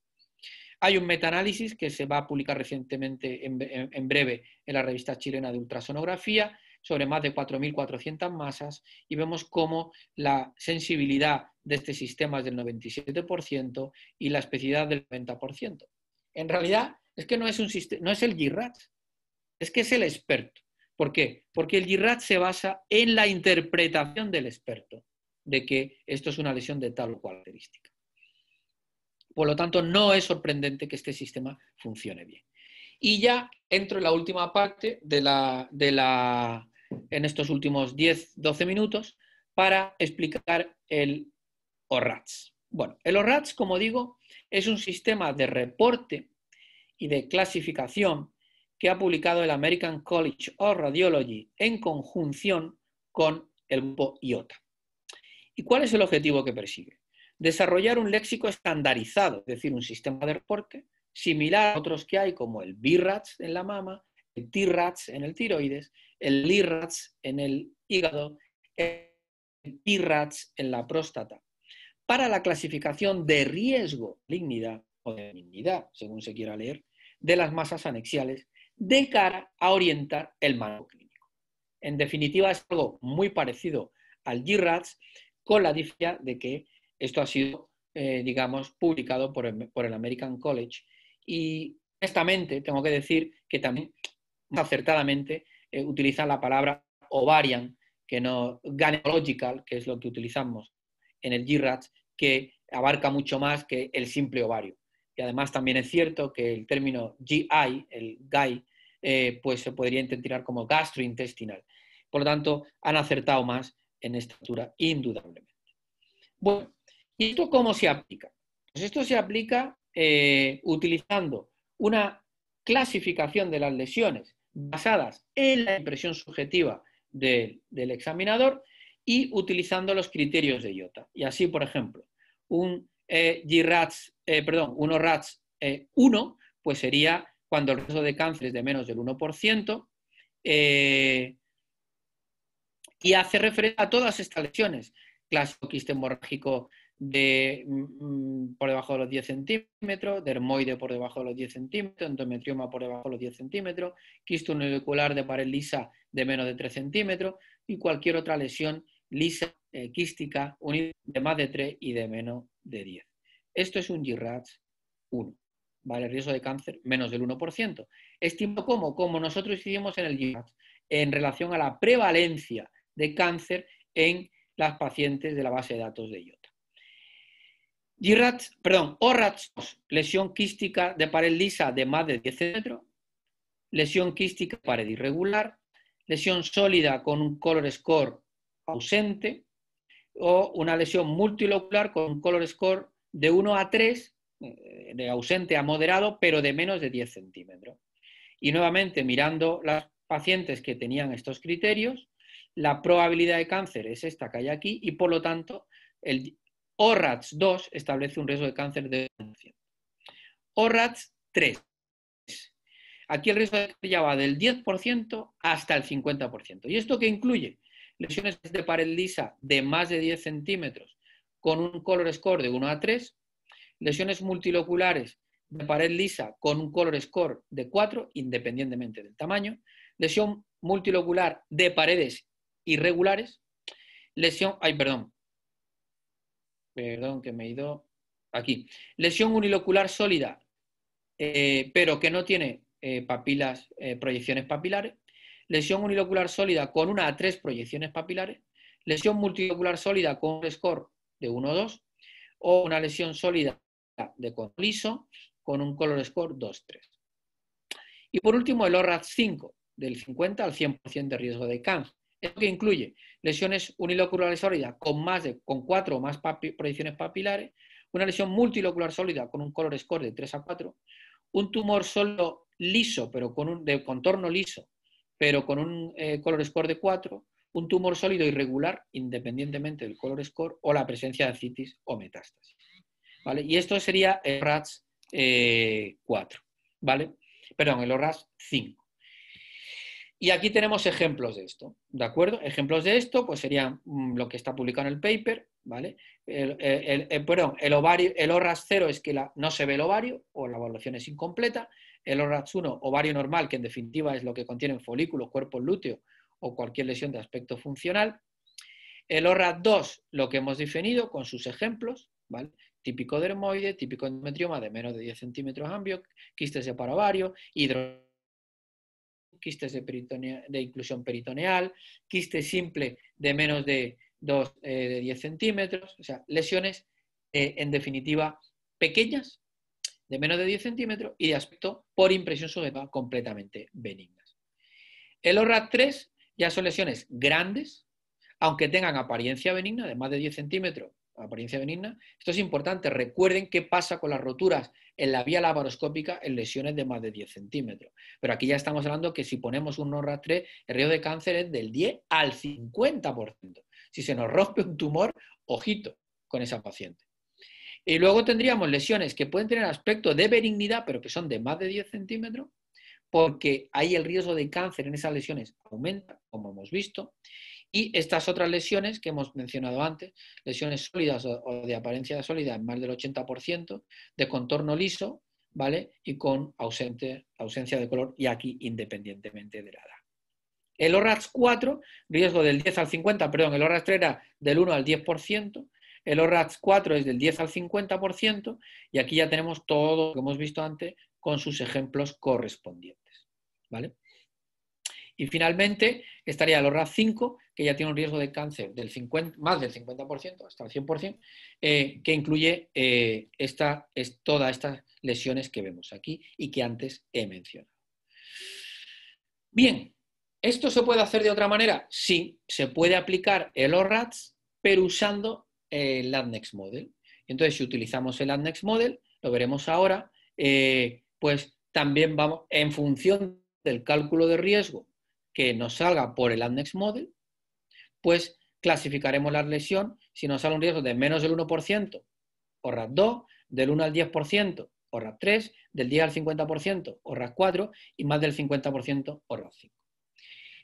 Hay un metaanálisis que se va a publicar recientemente, en, breve, en la revista chilena de ultrasonografía, sobre más de 4.400 masas, y vemos cómo la sensibilidad de este sistema es del 97% y la especificidad del 90%. En realidad, es que no es, un no es el GIRAT, es que es el experto. ¿Por qué? Porque el GIRAT se basa en la interpretación del experto de que esto es una lesión de tal o cual característica. Por lo tanto, no es sorprendente que este sistema funcione bien. Y ya entro en la última parte de la, de la, en estos últimos 10-12 minutos para explicar el ORATS. Bueno, el ORATS, como digo, es un sistema de reporte y de clasificación que ha publicado el American College of Radiology en conjunción con el grupo IOTA. ¿Y cuál es el objetivo que persigue? Desarrollar un léxico estandarizado, es decir, un sistema de reporte similar a otros que hay, como el BIRATS en la mama, el TIRATS en el tiroides, el LIRATS en el hígado, el PIRATS en la próstata, para la clasificación de riesgo, dignidad o de benignidad, según se quiera leer, de las masas anexiales de cara a orientar el manejo clínico. En definitiva, es algo muy parecido al GIRATS, con la diferencia de que esto ha sido, eh, digamos, publicado por el, American College y honestamente tengo que decir que también acertadamente eh, utilizan la palabra ovarian, que no gynecological, que es lo que utilizamos en el GIRAT, que abarca mucho más que el simple ovario. Y además también es cierto que el término GI, el GAI, eh, pues se podría intentar como gastrointestinal. Por lo tanto, han acertado más en esta altura, indudablemente. Bueno, ¿y esto cómo se aplica? Pues esto se aplica eh, utilizando una clasificación de las lesiones basadas en la impresión subjetiva del examinador y utilizando los criterios de IOTA. Y así, por ejemplo, un eh, GRATS, eh, perdón, un ORATS 1, pues sería cuando el riesgo de cáncer es de menos del 1%, y hace referencia a todas estas lesiones. Clásico quiste hemorrágico de, mm, por debajo de los 10 centímetros, dermoide por debajo de los 10 centímetros, endometrioma por debajo de los 10 centímetros, quiste unilocular de pared lisa de menos de 3 centímetros y cualquier otra lesión lisa, eh, quística, de más de 3 y de menos de 10. Esto es un GIRATS 1. ¿Vale? Riesgo de cáncer menos del 1%. Estimo cómo, como nosotros hicimos en el GIRATS, en relación a la prevalencia de cáncer en las pacientes de la base de datos de IOTA. GIRAT, perdón, ORATS, lesión quística de pared lisa de más de 10 centímetros, lesión quística de pared irregular, lesión sólida con un color score ausente o una lesión multilocular con un color score de 1 a 3, eh, de ausente a moderado, pero de menos de 10 centímetros. Y nuevamente, mirando las pacientes que tenían estos criterios, la probabilidad de cáncer es esta que hay aquí y por lo tanto el ORATS 2 establece un riesgo de cáncer de 1%. ORATS 3. Aquí el riesgo ya va del 10% hasta el 50%. ¿Y esto qué incluye? Lesiones de pared lisa de más de 10 centímetros con un color score de 1 a 3, lesiones multiloculares de pared lisa con un color score de 4, independientemente del tamaño, lesión multilocular de paredes irregulares, lesión, ay, perdón, perdón que me he ido aquí, lesión unilocular sólida, eh, pero que no tiene eh, papilas, eh, proyecciones papilares, lesión unilocular sólida con una a tres proyecciones papilares, lesión multilocular sólida con un score de 1 o 2, o una lesión sólida de color liso con un color score 2-3. Y por último, el ORAT 5, del 50 al 100% de riesgo de cáncer. Esto que incluye lesiones uniloculares sólidas con más de con cuatro o más proyecciones papilares, una lesión multilocular sólida con un color score de 3 a 4, un tumor solo liso, pero con un de contorno liso, pero con un eh, color score de 4, un tumor sólido irregular independientemente del color score o la presencia de citis o metástasis. ¿Vale? Y esto sería el RAS 4, eh, ¿vale? Perdón, el ORAS 5. Y aquí tenemos ejemplos de esto, ¿de acuerdo? Ejemplos de esto, pues serían mm, lo que está publicado en el paper, ¿vale? El, perdón, el, ovario, el ORAS 0 es que no se ve el ovario o la evaluación es incompleta. El ORAS 1, ovario normal, que en definitiva es lo que contiene folículos, cuerpo lúteo o cualquier lesión de aspecto funcional. El ORAS 2, lo que hemos definido con sus ejemplos, ¿vale? Típico dermoide, típico endometrioma de menos de 10 centímetros ambio, quistes de parovario, hidro quistes de, inclusión peritoneal, quiste simple de menos de, 2, eh, de 10 centímetros, o sea, lesiones eh, en definitiva pequeñas, de menos de 10 centímetros y de aspecto por impresión sujetiva completamente benignas. El ORAT3 ya son lesiones grandes, aunque tengan apariencia benigna de más de 10 centímetros, apariencia benigna. Esto es importante. Recuerden qué pasa con las roturas en la vía laparoscópica en lesiones de más de 10 centímetros. Pero aquí ya estamos hablando que si ponemos un ORAT3, el riesgo de cáncer es del 10 al 50%. Si se nos rompe un tumor, ojito con esa paciente. Y luego tendríamos lesiones que pueden tener aspecto de benignidad, pero que son de más de 10 centímetros, porque ahí el riesgo de cáncer en esas lesiones aumenta, como hemos visto. Y estas otras lesiones que hemos mencionado antes, lesiones sólidas o de apariencia sólida en más del 80%, de contorno liso, ¿vale? Y con ausente, ausencia de color y aquí independientemente de la edad. El ORATS 4, riesgo del 10 al 50, perdón, el ORATS 3 era del 1 al 10%, el ORATS 4 es del 10 al 50% y aquí ya tenemos todo lo que hemos visto antes con sus ejemplos correspondientes. ¿vale? Y finalmente estaría el ORATS 5, que ya tiene un riesgo de cáncer del 50, más del 50%, hasta el 100%, eh, que incluye eh, esta, es, todas estas lesiones que vemos aquí y que antes he mencionado. Bien, ¿Esto se puede hacer de otra manera? Sí, se puede aplicar el ORATS, pero usando el AdNext Model. Entonces, si utilizamos el AdNext Model, lo veremos ahora, eh, pues también vamos, en función del cálculo de riesgo que nos salga por el AdNext Model, pues clasificaremos la lesión. Si nos sale un riesgo de menos del 1%, ORAT 2, del 1 al 10%, ORAT 3, del 10 al 50%, ORAT 4 y más del 50%, ORAT 5.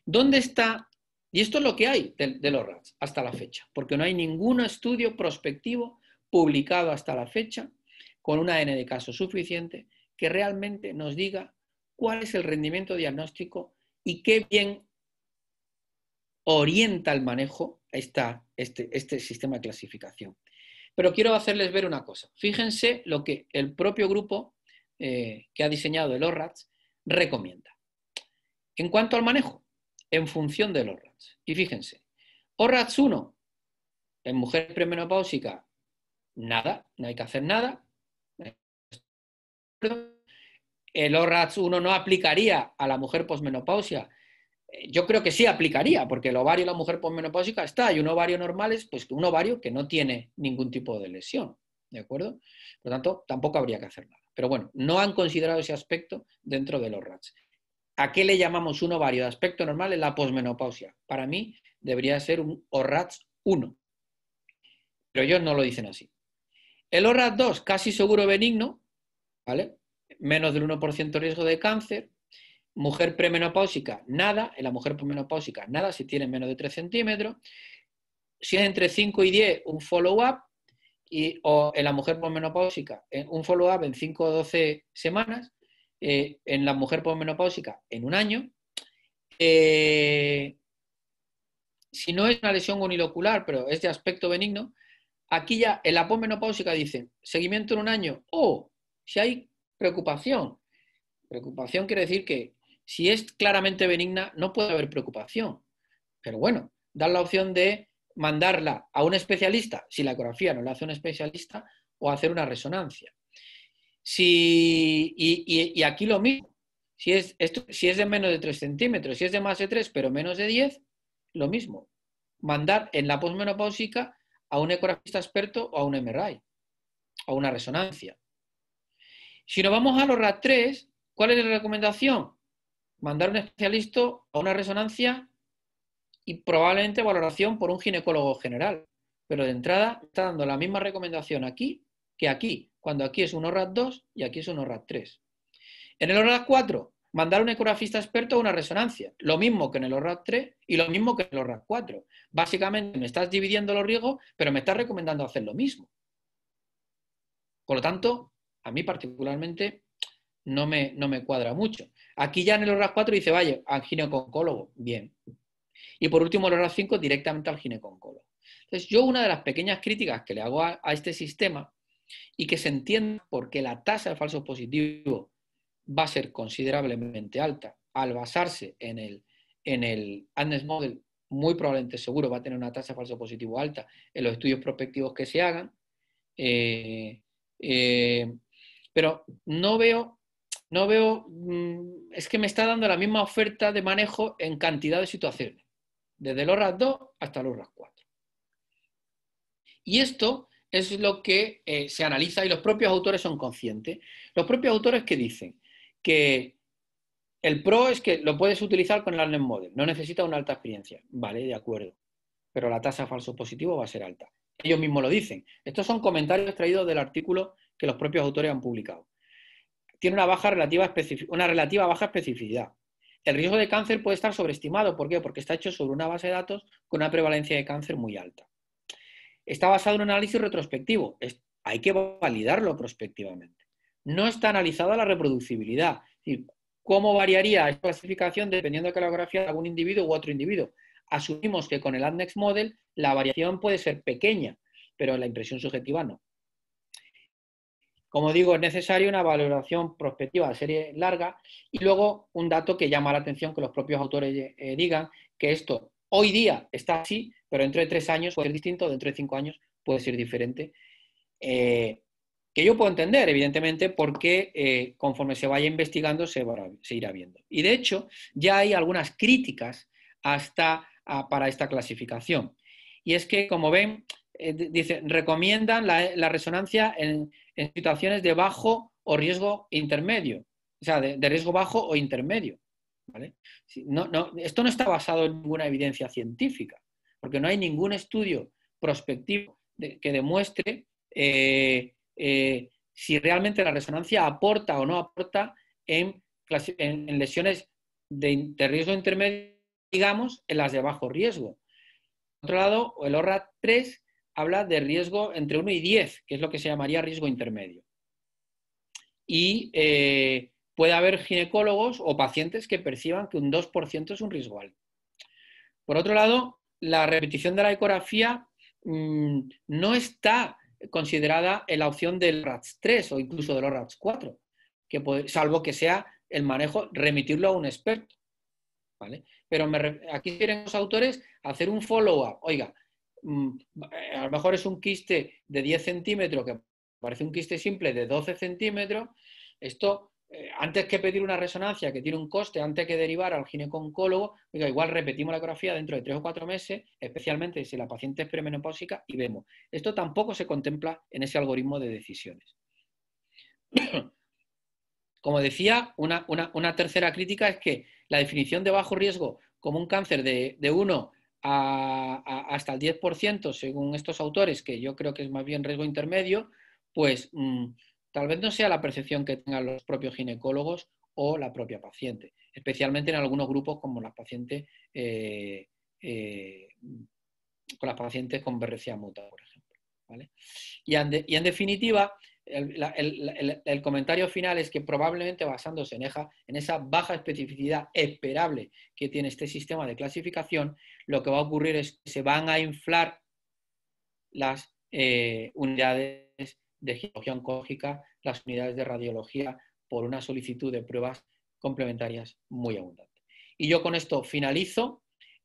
¿Dónde está? Y esto es lo que hay de, los RATs hasta la fecha, porque no hay ningún estudio prospectivo publicado hasta la fecha con una N de casos suficiente que realmente nos diga cuál es el rendimiento diagnóstico y qué bien orienta el manejo esta, este, este, sistema de clasificación. Pero quiero hacerles ver una cosa. Fíjense lo que el propio grupo eh, que ha diseñado el ORATS recomienda. En cuanto al manejo, en función de los RATs. Y fíjense, ORATS 1, en mujer premenopáusica, nada, no hay que hacer nada. El ORATS 1 no aplicaría a la mujer posmenopausia. Yo creo que sí aplicaría, porque el ovario de la mujer posmenopáusica está, y un ovario normal es pues, un ovario que no tiene ningún tipo de lesión. ¿De acuerdo? Por lo tanto, tampoco habría que hacer nada. Pero bueno, no han considerado ese aspecto dentro de los. ¿A qué le llamamos un ovario de aspecto normal en la posmenopausia? Para mí debería ser un ORATS 1. Pero ellos no lo dicen así. El ORATS 2, casi seguro benigno, ¿vale? Menos del 1% riesgo de cáncer. Mujer premenopáusica, nada. En la mujer premenopáusica, nada, si tiene menos de 3 centímetros. Si es entre 5 y 10, un follow-up. O en la mujer posmenopáusica, un follow-up en 5 o 12 semanas eh, en la mujer posmenopáusica en un año. Eh, si no es una lesión unilocular, pero es de aspecto benigno, aquí ya en la posmenopáusica dice seguimiento en un año o si hay preocupación. Preocupación quiere decir que si es claramente benigna no puede haber preocupación. Pero bueno, dar la opción de mandarla a un especialista, si la ecografía no la hace un especialista, o hacer una resonancia. Si, y, aquí lo mismo, si es, si es de menos de 3 centímetros, si es de más de 3 pero menos de 10, lo mismo. Mandar en la posmenopáusica a un ecografista experto o a un MRI, o una resonancia. Si nos vamos a los RAT3, ¿cuál es la recomendación? Mandar un especialista a una resonancia y probablemente valoración por un ginecólogo general. Pero de entrada está dando la misma recomendación aquí que aquí, cuando aquí es un ORAT 2 y aquí es un ORAT 3. En el ORAT 4, mandar a un ecografista experto a una resonancia, lo mismo que en el ORAT 3 y lo mismo que en el ORAT 4. Básicamente me estás dividiendo los riesgos, pero me estás recomendando hacer lo mismo. Por lo tanto, a mí particularmente no me, no me cuadra mucho. Aquí ya en el ORAT 4 dice, vaya, al gineconcólogo, bien. Y por último, el ORAT 5 directamente al gineconcólogo. Entonces, yo una de las pequeñas críticas que le hago a, este sistema y que se entiende por qué la tasa de falso positivo va a ser considerablemente alta al basarse en el, en el Model, muy probablemente seguro va a tener una tasa de falso positivo alta en los estudios prospectivos que se hagan. Eh, eh, pero no veo, no veo, mm, es que me está dando la misma oferta de manejo en cantidad de situaciones, desde el ORAS 2 hasta el ORAS 4. Y esto es lo que eh, se analiza y los propios autores son conscientes. Los propios autores que dicen que el pro es que lo puedes utilizar con el Arnhem Model, no necesita una alta experiencia. Vale, de acuerdo. Pero la tasa de falso positivo va a ser alta. Ellos mismos lo dicen. Estos son comentarios traídos del artículo que los propios autores han publicado. Tiene una, baja relativa, una relativa baja especificidad. El riesgo de cáncer puede estar sobreestimado. ¿Por qué? Porque está hecho sobre una base de datos con una prevalencia de cáncer muy alta. Está basado en un análisis retrospectivo. hay que validarlo prospectivamente. No está analizada la reproducibilidad. ¿Cómo variaría esta clasificación dependiendo de la ecografía de algún individuo u otro individuo? Asumimos que con el ADNEX Model la variación puede ser pequeña, pero la impresión subjetiva no. Como digo, es necesaria una valoración prospectiva de serie larga y luego un dato que llama la atención que los propios autores eh, digan que esto hoy día está así, pero dentro de tres años puede ser distinto, dentro de cinco años puede ser diferente. Eh, que yo puedo entender, evidentemente, porque eh, conforme se vaya investigando se, se, irá viendo. Y de hecho, ya hay algunas críticas hasta para esta clasificación. Y es que, como ven, dice, recomiendan la resonancia en, situaciones de bajo o riesgo intermedio, o sea, de, riesgo bajo o intermedio. esto no está basado en ninguna evidencia científica, porque no hay ningún estudio prospectivo que demuestre eh, eh, si realmente la resonancia aporta o no aporta en, lesiones de, de, riesgo intermedio, digamos, en las de bajo riesgo. Por otro lado, el ORRA 3 habla de riesgo entre 1 y 10, que es lo que se llamaría riesgo intermedio. Y eh, puede haber ginecólogos o pacientes que perciban que un 2% es un riesgo alto. Por otro lado, la repetición de la ecografía mm, no está considerada en la opción del RATS 3 o incluso de los RATS 4, que salvo que sea el manejo, remitirlo a un experto. Pero aquí quieren los autores hacer un follow-up. Oiga, a lo mejor es un quiste de 10 centímetros, que parece un quiste simple de 12 centímetros, esto, eh, antes que pedir una resonancia que tiene un coste, antes que derivar al gineconcólogo, igual repetimos la ecografía dentro de 3 o 4 meses, especialmente si la paciente es premenopáusica, y vemos. Esto tampoco se contempla en ese algoritmo de decisiones. Como decía, una, tercera crítica es que la definición de bajo riesgo como un cáncer de, de 1 hasta el 10%, según estos autores, que yo creo que es más bien riesgo intermedio, pues mm, tal vez no sea la percepción que tengan los propios ginecólogos o la propia paciente, especialmente en algunos grupos como las pacientes eh, eh, con las pacientes con BRCA muta, por ejemplo. y en definitiva, el, comentario final es que probablemente basándose en, esa baja especificidad esperable que tiene este sistema de clasificación, lo que va a ocurrir es que se van a inflar las eh, unidades de ginecología oncológica, las unidades de radiología, por una solicitud de pruebas complementarias muy abundante. Y yo con esto finalizo,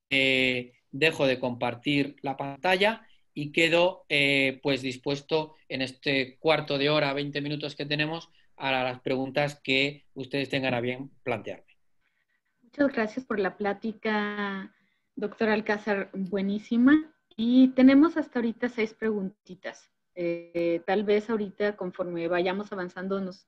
eh, dejo de compartir la pantalla y quedo eh, pues dispuesto en este cuarto de hora, 20 minutos que tenemos, a las preguntas que ustedes tengan a bien plantearme. Muchas gracias por la plática, doctor Alcázar, buenísima. Y tenemos hasta ahorita seis preguntitas. Eh, tal vez ahorita, conforme vayamos avanzando, nos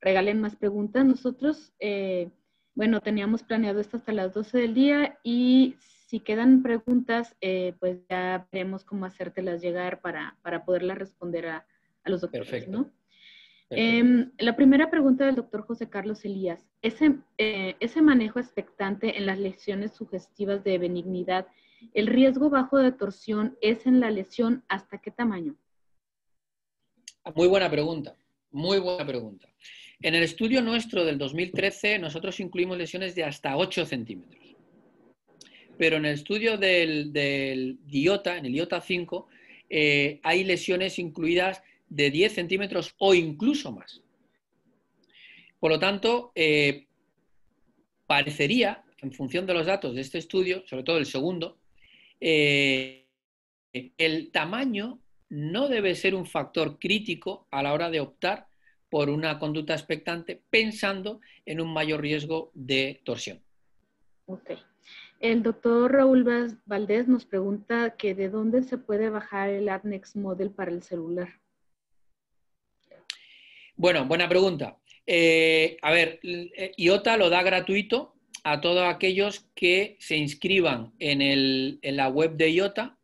regalen más preguntas. Nosotros, eh, bueno, teníamos planeado esto hasta las 12 del día y si quedan preguntas, eh, pues ya veremos cómo hacértelas llegar para, para poderlas responder a, a los doctores, Perfecto. Em, la primera pregunta del doctor José Carlos Elías, ese, eh, ese manejo expectante en las lesiones sugestivas de benignidad, ¿el riesgo bajo de torsión es en la lesión hasta qué tamaño? Muy buena pregunta, muy buena pregunta. En el estudio nuestro del 2013, nosotros incluimos lesiones de hasta 8 centímetros. Pero en el estudio del, IOTA, en el IOTA 5, eh, hay lesiones incluidas de 10 centímetros o incluso más. Por lo tanto, eh, parecería, en función de los datos de este estudio, sobre todo el segundo, eh, el tamaño no debe ser un factor crítico a la hora de optar por una conducta expectante pensando en un mayor riesgo de torsión. Ok. El doctor Raúl Valdés nos pregunta que de dónde se puede bajar el Adnex Model para el celular. Bueno, buena pregunta. Eh, a ver, eh, IOTA lo da gratuito a todos aquellos que se inscriban en, la web de IOTA,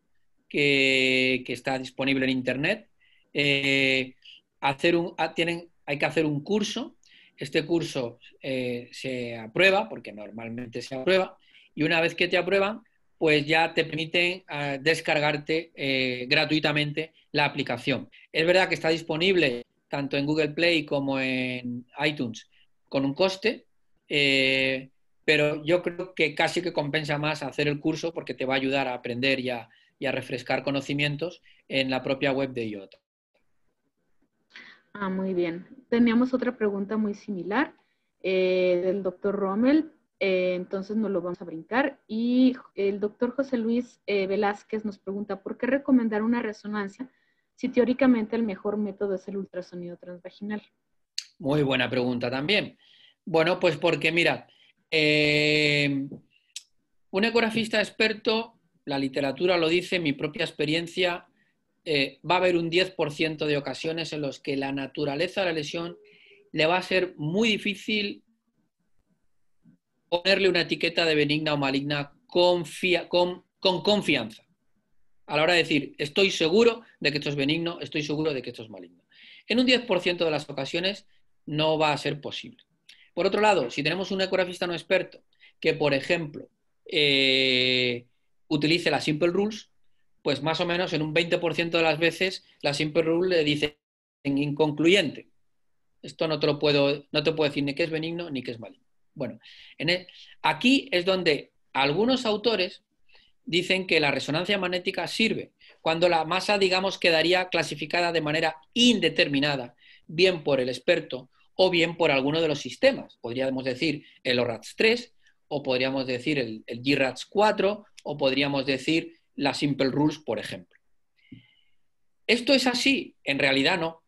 que, está disponible en Internet. Eh, hacer un, ah, tienen, hay que hacer un curso. Este curso se aprueba, porque normalmente se aprueba, y una vez que te aprueban, pues ya te permiten ah, descargarte gratuitamente la aplicación. Es verdad que está disponible tanto en Google Play como en iTunes, con un coste, eh, pero yo creo que casi que compensa más hacer el curso porque te va a ayudar a aprender y a, refrescar conocimientos en la propia web de IOTA. Ah, muy bien. Teníamos otra pregunta muy similar eh, del doctor Rommel, eh, entonces nos lo vamos a brincar. Y el doctor José Luis Velázquez nos pregunta, ¿por qué recomendar una resonancia si teóricamente el mejor método es el ultrasonido transvaginal? Muy buena pregunta también. Bueno, pues porque mira, eh, un ecografista experto, la literatura lo dice, mi propia experiencia, eh, va a haber un 10% de ocasiones en los que la naturaleza de la lesión le va a ser muy difícil ponerle una etiqueta de benigna o maligna con confianza a la hora de decir, estoy seguro de que esto es benigno, estoy seguro de que esto es maligno. En un 10% de las ocasiones no va a ser posible. Por otro lado, si tenemos un ecografista no experto que, por ejemplo, eh, utilice la Simple Rules, pues más o menos en un 20% de las veces la Simple Rule le dice en inconcluyente. Esto no te lo puedo, no te puedo decir ni que es benigno ni que es maligno. Bueno, e, aquí es donde algunos autores dicen que la resonancia magnética sirve cuando la masa, digamos, quedaría clasificada de manera indeterminada, bien por el experto o bien por alguno de los sistemas. Podríamos decir el ORATS 3 o podríamos decir el, el GRATS 4 o podríamos decir la Simple Rules, por ejemplo. ¿Esto es así? En realidad no.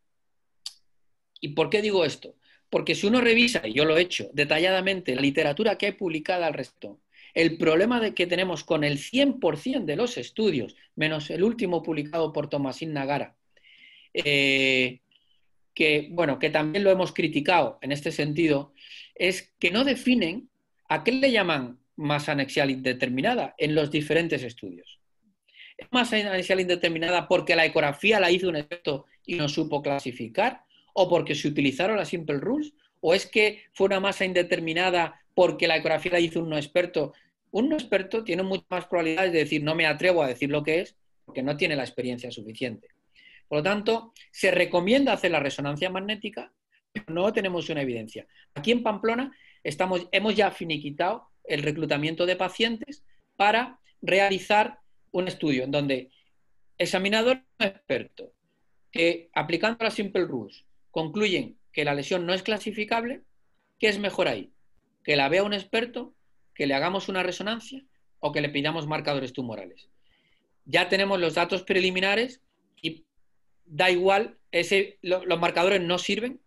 ¿Y por qué digo esto? Porque si uno revisa, y yo lo he hecho detalladamente, la literatura que hay publicada al respecto, el problema de que tenemos con el 100% de los estudios, menos el último publicado por Tomasín Nagara, eh, que, bueno, que también lo hemos criticado en este sentido, es que no definen a qué le llaman masa anexial indeterminada en los diferentes estudios. ¿Es masa anexial indeterminada porque la ecografía la hizo un experto y no supo clasificar? ¿O porque se utilizaron las simple rules? ¿O es que fue una masa indeterminada porque la ecografía la hizo un no experto un no experto tiene muchas más probabilidades de decir no me atrevo a decir lo que es porque no tiene la experiencia suficiente. Por lo tanto, se recomienda hacer la resonancia magnética, pero no tenemos una evidencia. Aquí en Pamplona estamos, hemos ya finiquitado el reclutamiento de pacientes para realizar un estudio en donde examinador no experto que aplicando la Simple Rules concluyen que la lesión no es clasificable, ¿qué es mejor ahí? ¿Que la vea un experto que le hagamos una resonancia o que le pidamos marcadores tumorales. Ya tenemos los datos preliminares y da igual, los marcadores no sirven,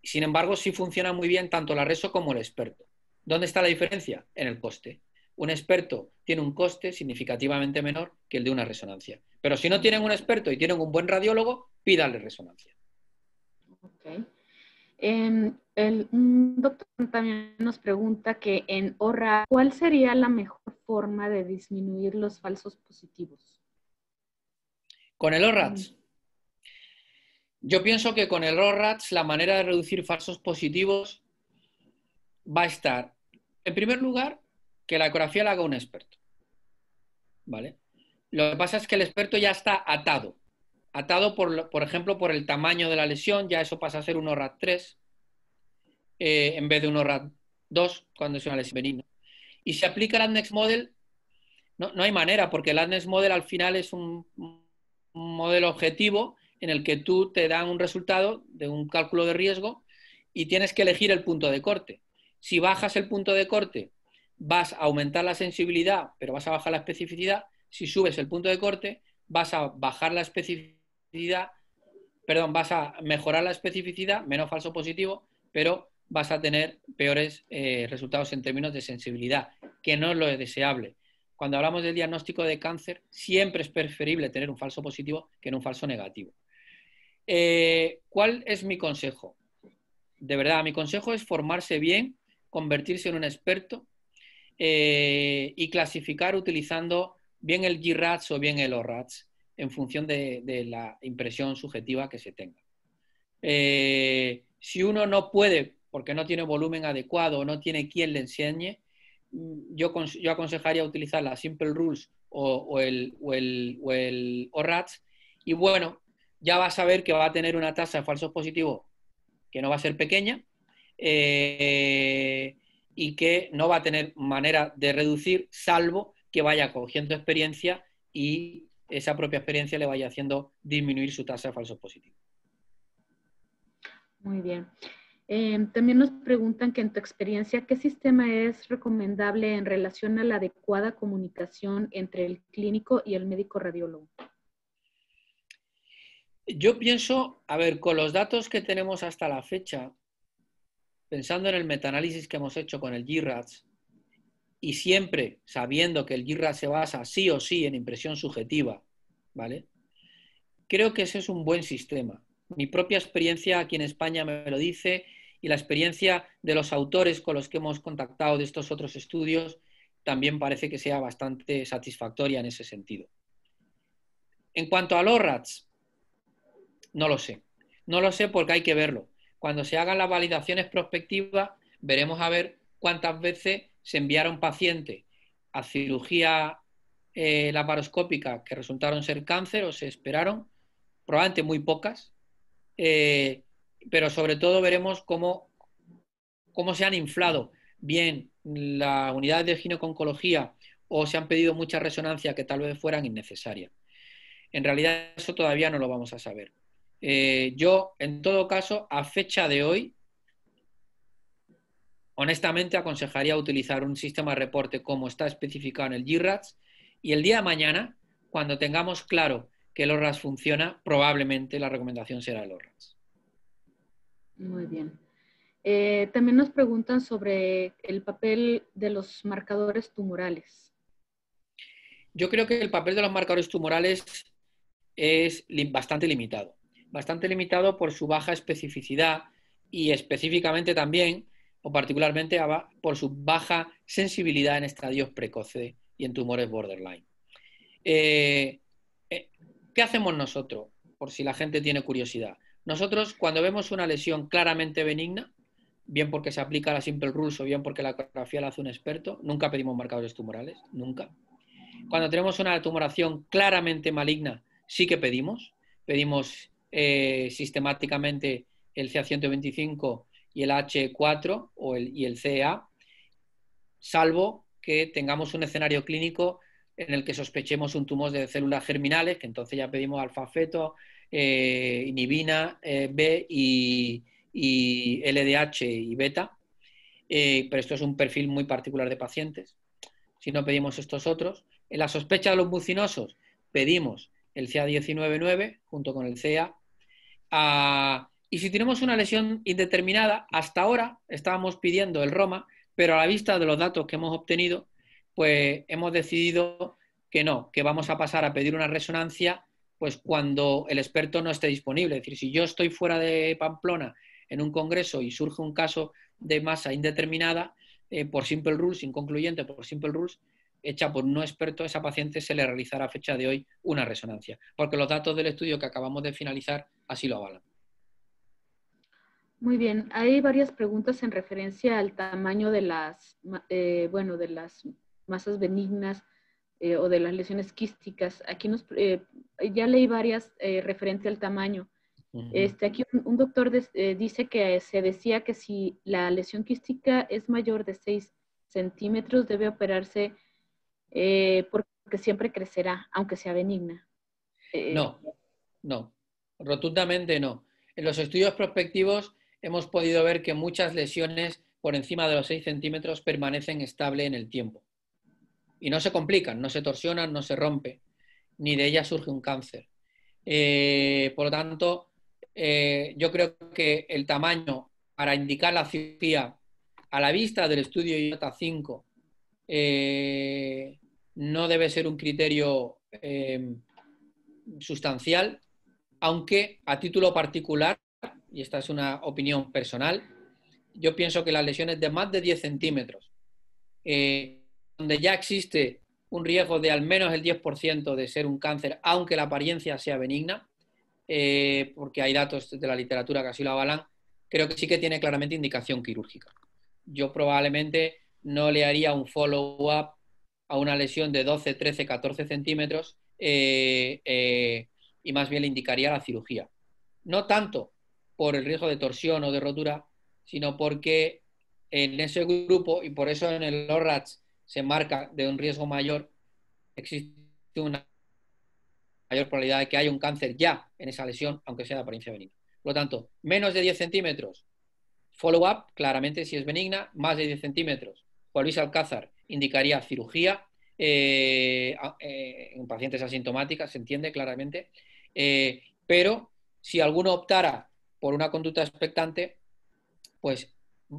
sin embargo sí funciona muy bien tanto la reso como el experto. ¿Dónde está la diferencia? En el coste. Un experto tiene un coste significativamente menor que el de una resonancia. Pero si no tienen un experto y tienen un buen radiólogo, pídale resonancia. Okay. Em, el, un doctor también nos pregunta que en ORRA, ¿cuál sería la mejor forma de disminuir los falsos positivos? Con el ORATS. Yo pienso que con el ORATS la manera de reducir falsos positivos va a estar, en primer lugar, que la ecografía la haga un experto. ¿Vale? Lo que pasa es que el experto ya está atado. Atado, por, por ejemplo, por el tamaño de la lesión, ya eso pasa a ser un ORAT 3 eh, en vez de un ORAT 2 cuando es una lesión benigna. Y se aplica el ADNEX Model, no, no hay manera, porque el ADNEX Model al final es un, un modelo objetivo en el que tú te dan un resultado de un cálculo de riesgo y tienes que elegir el punto de corte. Si bajas el punto de corte, vas a aumentar la sensibilidad, pero vas a bajar la especificidad. Si subes el punto de corte, vas a bajar la especificidad, perdón, vas a mejorar la especificidad, menos falso positivo, pero vas a tener peores eh, resultados en términos de sensibilidad, que no es lo deseable. Cuando hablamos del diagnóstico de cáncer, siempre es preferible tener un falso positivo que un falso negativo. Eh, ¿Cuál es mi consejo? De verdad, mi consejo es formarse bien, convertirse en un experto eh, y clasificar utilizando bien el GRATS o bien el ORATS en función de, la impresión subjetiva que se tenga. Eh, si uno no puede, porque no tiene volumen adecuado o no tiene quien le enseñe, mm, yo, aconsejaría utilizar la Simple Rules o, el, o, el, o y bueno, ya vas a ver que va a tener una tasa de falsos positivos que no va a ser pequeña eh, y que no va a tener manera de reducir, salvo que vaya cogiendo experiencia y esa propia experiencia le vaya haciendo disminuir su tasa de falsos positivos. Muy bien. Eh, también nos preguntan que en tu experiencia, ¿qué sistema es recomendable en relación a la adecuada comunicación entre el clínico y el médico radiólogo? Yo pienso, a ver, con los datos que tenemos hasta la fecha, pensando en el metaanálisis que hemos hecho con el GRATS, y siempre sabiendo que el GRATS se basa sí o sí en impresión subjetiva, ¿vale? Creo que ese es un buen sistema. Mi propia experiencia aquí en España me lo dice y la experiencia de los autores con los que hemos contactado de estos otros estudios también parece que sea bastante satisfactoria en ese sentido. En cuanto a los RATS, no lo sé. No lo sé porque hay que verlo. Cuando se hagan las validaciones prospectivas, veremos a ver cuántas veces se enviaron pacientes a cirugía eh, laparoscópica que resultaron ser cáncer o se esperaron, probablemente muy pocas, eh, pero sobre todo veremos cómo, cómo se han inflado bien las unidades de gineconcología o se han pedido mucha resonancia que tal vez fueran innecesarias. En realidad eso todavía no lo vamos a saber. Eh, yo, en todo caso, a fecha de hoy, honestamente aconsejaría utilizar un sistema de reporte como está especificado en el GRATS y el día de mañana, cuando tengamos claro que el ORAS funciona, probablemente la recomendación será el ORAS. Muy bien. Eh, también nos preguntan sobre el papel de los marcadores tumorales. Yo creo que el papel de los marcadores tumorales es bastante limitado bastante limitado por su baja especificidad y específicamente también o particularmente por su baja sensibilidad en estadios precoces y en tumores borderline. Eh, eh, ¿Qué hacemos nosotros? Por si la gente tiene curiosidad. Nosotros, cuando vemos una lesión claramente benigna, bien porque se aplica la Simple Rules o bien porque la ecografía la hace un experto, nunca pedimos marcadores tumorales, nunca. Cuando tenemos una tumoración claramente maligna, sí que pedimos. Pedimos eh, sistemáticamente el CA125 y el H4 o el, y el CEA, salvo que tengamos un escenario clínico en el que sospechemos un tumor de células germinales, que entonces ya pedimos alfa-feto, eh, inhibina, eh, B y, LDH y beta, pero esto es un perfil muy particular de pacientes. Si no pedimos estos otros, en la sospecha de los mucinosos pedimos el CA199 junto con el CEA y si tenemos una lesión indeterminada, hasta ahora estábamos pidiendo el Roma, pero a la vista de los datos que hemos obtenido, pues hemos decidido que no, que vamos a pasar a pedir una resonancia pues cuando el experto no esté disponible. Es decir, si yo estoy fuera de Pamplona en un congreso y surge un caso de masa indeterminada, eh, por simple rules, inconcluyente por simple rules, hecha por no experto, a esa paciente se le realizará a fecha de hoy una resonancia, porque los datos del estudio que acabamos de finalizar así lo avalan. Muy bien, hay varias preguntas en referencia al tamaño de las, eh, bueno, de las masas benignas eh, o de las lesiones quísticas. Aquí nos, eh, ya leí varias referente al tamaño. este, aquí un, doctor dice que se decía que si la lesión quística es mayor de 6 centímetros debe operarse porque siempre crecerá, aunque sea benigna. no, no, rotundamente no. En los estudios prospectivos hemos podido ver que muchas lesiones por encima de los 6 centímetros permanecen estable en el tiempo. Y no se complican, no se torsionan, no se rompe, ni de ellas surge un cáncer. Eh, por lo tanto, eh, yo creo que el tamaño para indicar la cirugía a la vista del estudio IOTA 5 eh, no debe ser un criterio sustancial, aunque a título particular y esta es una opinión personal, yo pienso que las lesiones de más de 10 centímetros, eh, donde ya existe un riesgo de al menos el 10% de ser un cáncer, aunque la apariencia sea benigna, eh, porque hay datos de la literatura que así lo avalan, creo que sí que tiene claramente indicación quirúrgica. Yo probablemente no le haría un follow-up a una lesión de 12, 13, 14 centímetros eh, y más bien le indicaría la cirugía. No tanto por el riesgo de torsión o de rotura, sino porque en ese grupo, y por eso en el ORATS se marca de un riesgo mayor, existe una mayor probabilidad de que haya un cáncer ya en esa lesión, aunque sea de apariencia benigna. Por lo tanto, menos de 10 centímetros, follow-up, claramente si es benigna, más de 10 centímetros. Juan Luis Alcázar indicaría cirugía eh, eh, en pacientes asintomáticas, se entiende claramente, eh, pero si alguno optara por una conducta expectante, pues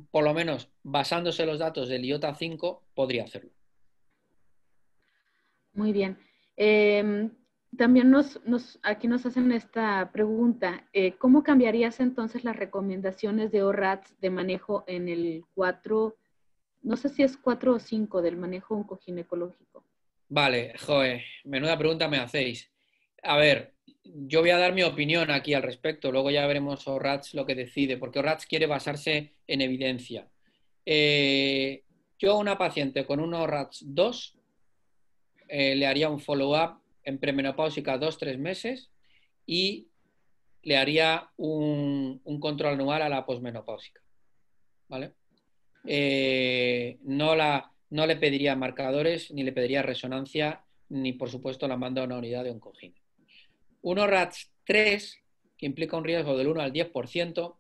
por lo menos basándose en los datos del IOTA 5, podría hacerlo. Muy bien. Em, también nos, aquí nos hacen esta pregunta. Eh, ¿Cómo cambiarías entonces las recomendaciones de ORATS de manejo en el 4, no sé si es 4 o 5 del manejo oncoginecológico? Vale, joe, menuda pregunta me hacéis. A ver, yo voy a dar mi opinión aquí al respecto, luego ya veremos ORATS lo que decide, porque ORATS quiere basarse en evidencia. Eh, yo a una paciente con un ORATS 2 eh, le haría un follow-up en premenopáusica dos, tres meses y le haría un, control anual a la posmenopáusica. ¿Vale? Eh, no, la, no le pediría marcadores, ni le pediría resonancia, ni por supuesto la mando a una unidad de oncogine. Uno RATS 3, que implica un riesgo del 1 al 10%.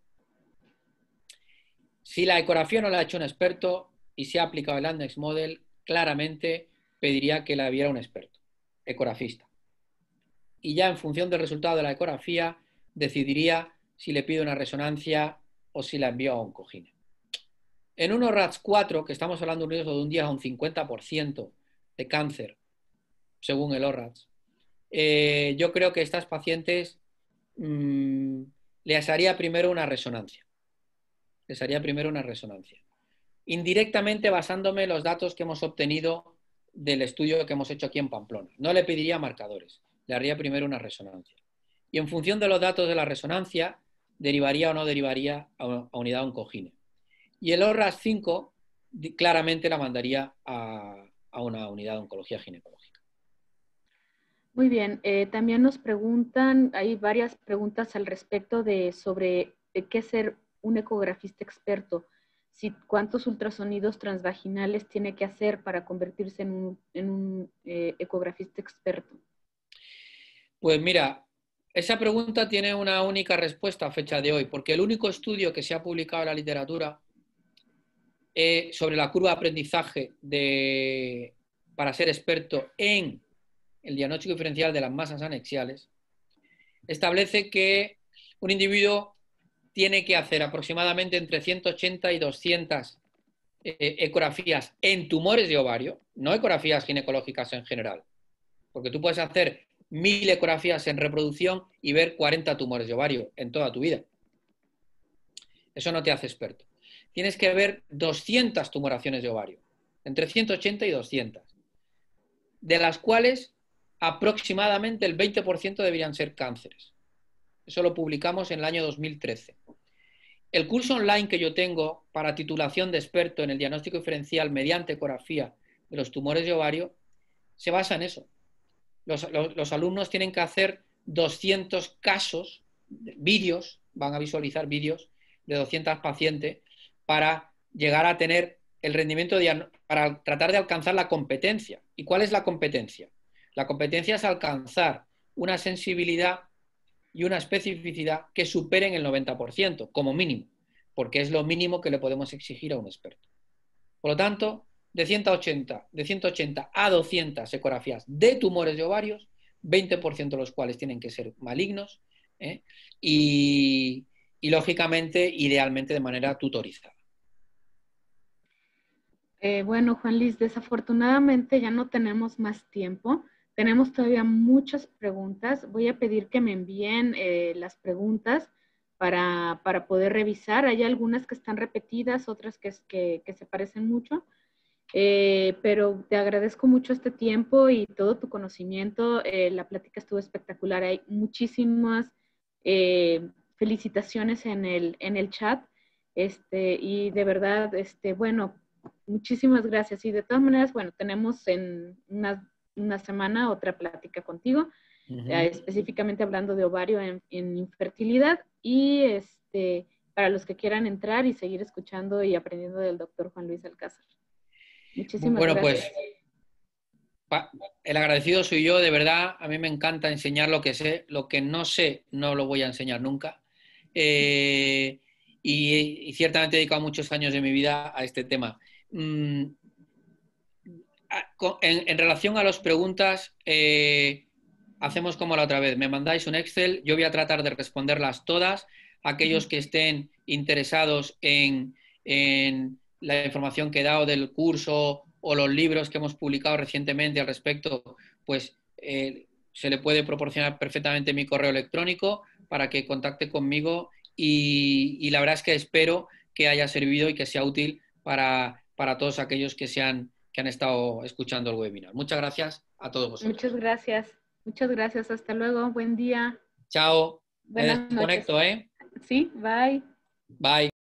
Si la ecografía no la ha hecho un experto y se ha aplicado el Andex Model, claramente pediría que la viera un experto, ecografista. Y ya en función del resultado de la ecografía, decidiría si le pido una resonancia o si la envío a un cojine. En uno RATS 4, que estamos hablando de un riesgo de un día a un 50% de cáncer, según el ORATS, eh, yo creo que estas pacientes mm, les haría primero una resonancia. Les haría primero una resonancia. Indirectamente basándome en los datos que hemos obtenido del estudio que hemos hecho aquí en Pamplona. No le pediría marcadores, le haría primero una resonancia. Y en función de los datos de la resonancia, derivaría o no derivaría a, unidad oncogine. Y el ORAS 5 claramente la mandaría a, a una unidad de oncología ginecológica. Muy bien, eh, también nos preguntan, hay varias preguntas al respecto de sobre qué ser un ecografista experto, si cuántos ultrasonidos transvaginales tiene que hacer para convertirse en un, eh, ecografista experto. Pues mira, esa pregunta tiene una única respuesta a fecha de hoy, porque el único estudio que se ha publicado en la literatura eh, sobre la curva de aprendizaje de, para ser experto en el diagnóstico diferencial de las masas anexiales, establece que un individuo tiene que hacer aproximadamente entre 180 y 200 eh, ecografías en tumores de ovario, no ecografías ginecológicas en general, porque tú puedes hacer mil ecografías en reproducción y ver 40 tumores de ovario en toda tu vida. Eso no te hace experto. Tienes que ver 200 tumoraciones de ovario, entre 180 y 200. de las cuales aproximadamente el 20% deberían ser cánceres. Eso lo publicamos en el año 2013. El curso online que yo tengo para titulación de experto en el diagnóstico diferencial mediante ecografía de los tumores de ovario se basa en eso. Los, alumnos tienen que hacer 200 casos, vídeos, van a visualizar vídeos de 200 pacientes para llegar a tener el rendimiento, para tratar de alcanzar la competencia. ¿Y cuál es la competencia? La competencia es alcanzar una sensibilidad y una especificidad que superen el 90%, como mínimo, porque es lo mínimo que le podemos exigir a un experto. Por lo tanto, de 180, de 180 a 200 ecografías de tumores de ovarios, 20% de los cuales tienen que ser malignos ¿eh? y, lógicamente, idealmente de manera tutorizada. Eh, bueno, Juan Luis, desafortunadamente ya no tenemos más tiempo. Tenemos todavía muchas preguntas. Voy a pedir que me envíen eh, las preguntas para, poder revisar. Hay algunas que están repetidas, otras que, que, se parecen mucho. Eh, pero te agradezco mucho este tiempo y todo tu conocimiento. Eh, la plática estuvo espectacular. Hay muchísimas felicitaciones en el, en el chat. Este, y de verdad, este, bueno, muchísimas gracias. Y de todas maneras, bueno, tenemos en unas una semana otra plática contigo, específicamente hablando de ovario en, infertilidad y este, para los que quieran entrar y seguir escuchando y aprendiendo del doctor Juan Luis Alcázar. Muchísimas bueno, pues el agradecido soy yo, de verdad, a mí me encanta enseñar lo que sé, lo que no sé no lo voy a enseñar nunca. Eh, y, ciertamente he dedicado muchos años de mi vida a este tema. Mm, en, relación a las preguntas, eh, hacemos como la otra vez. Me mandáis un Excel, yo voy a tratar de responderlas todas. Aquellos que estén interesados en, la información que he dado del curso o los libros que hemos publicado recientemente al respecto, pues eh, se le puede proporcionar perfectamente mi correo electrónico para que contacte conmigo y, la verdad es que espero que haya servido y que sea útil para, para todos aquellos que sean que han estado escuchando el webinar. Muchas gracias a todos vosotros. Muchas gracias. Muchas gracias. Hasta luego. Buen día. Chao. Buenas Me desconecto, ¿eh? Sí, bye. Bye.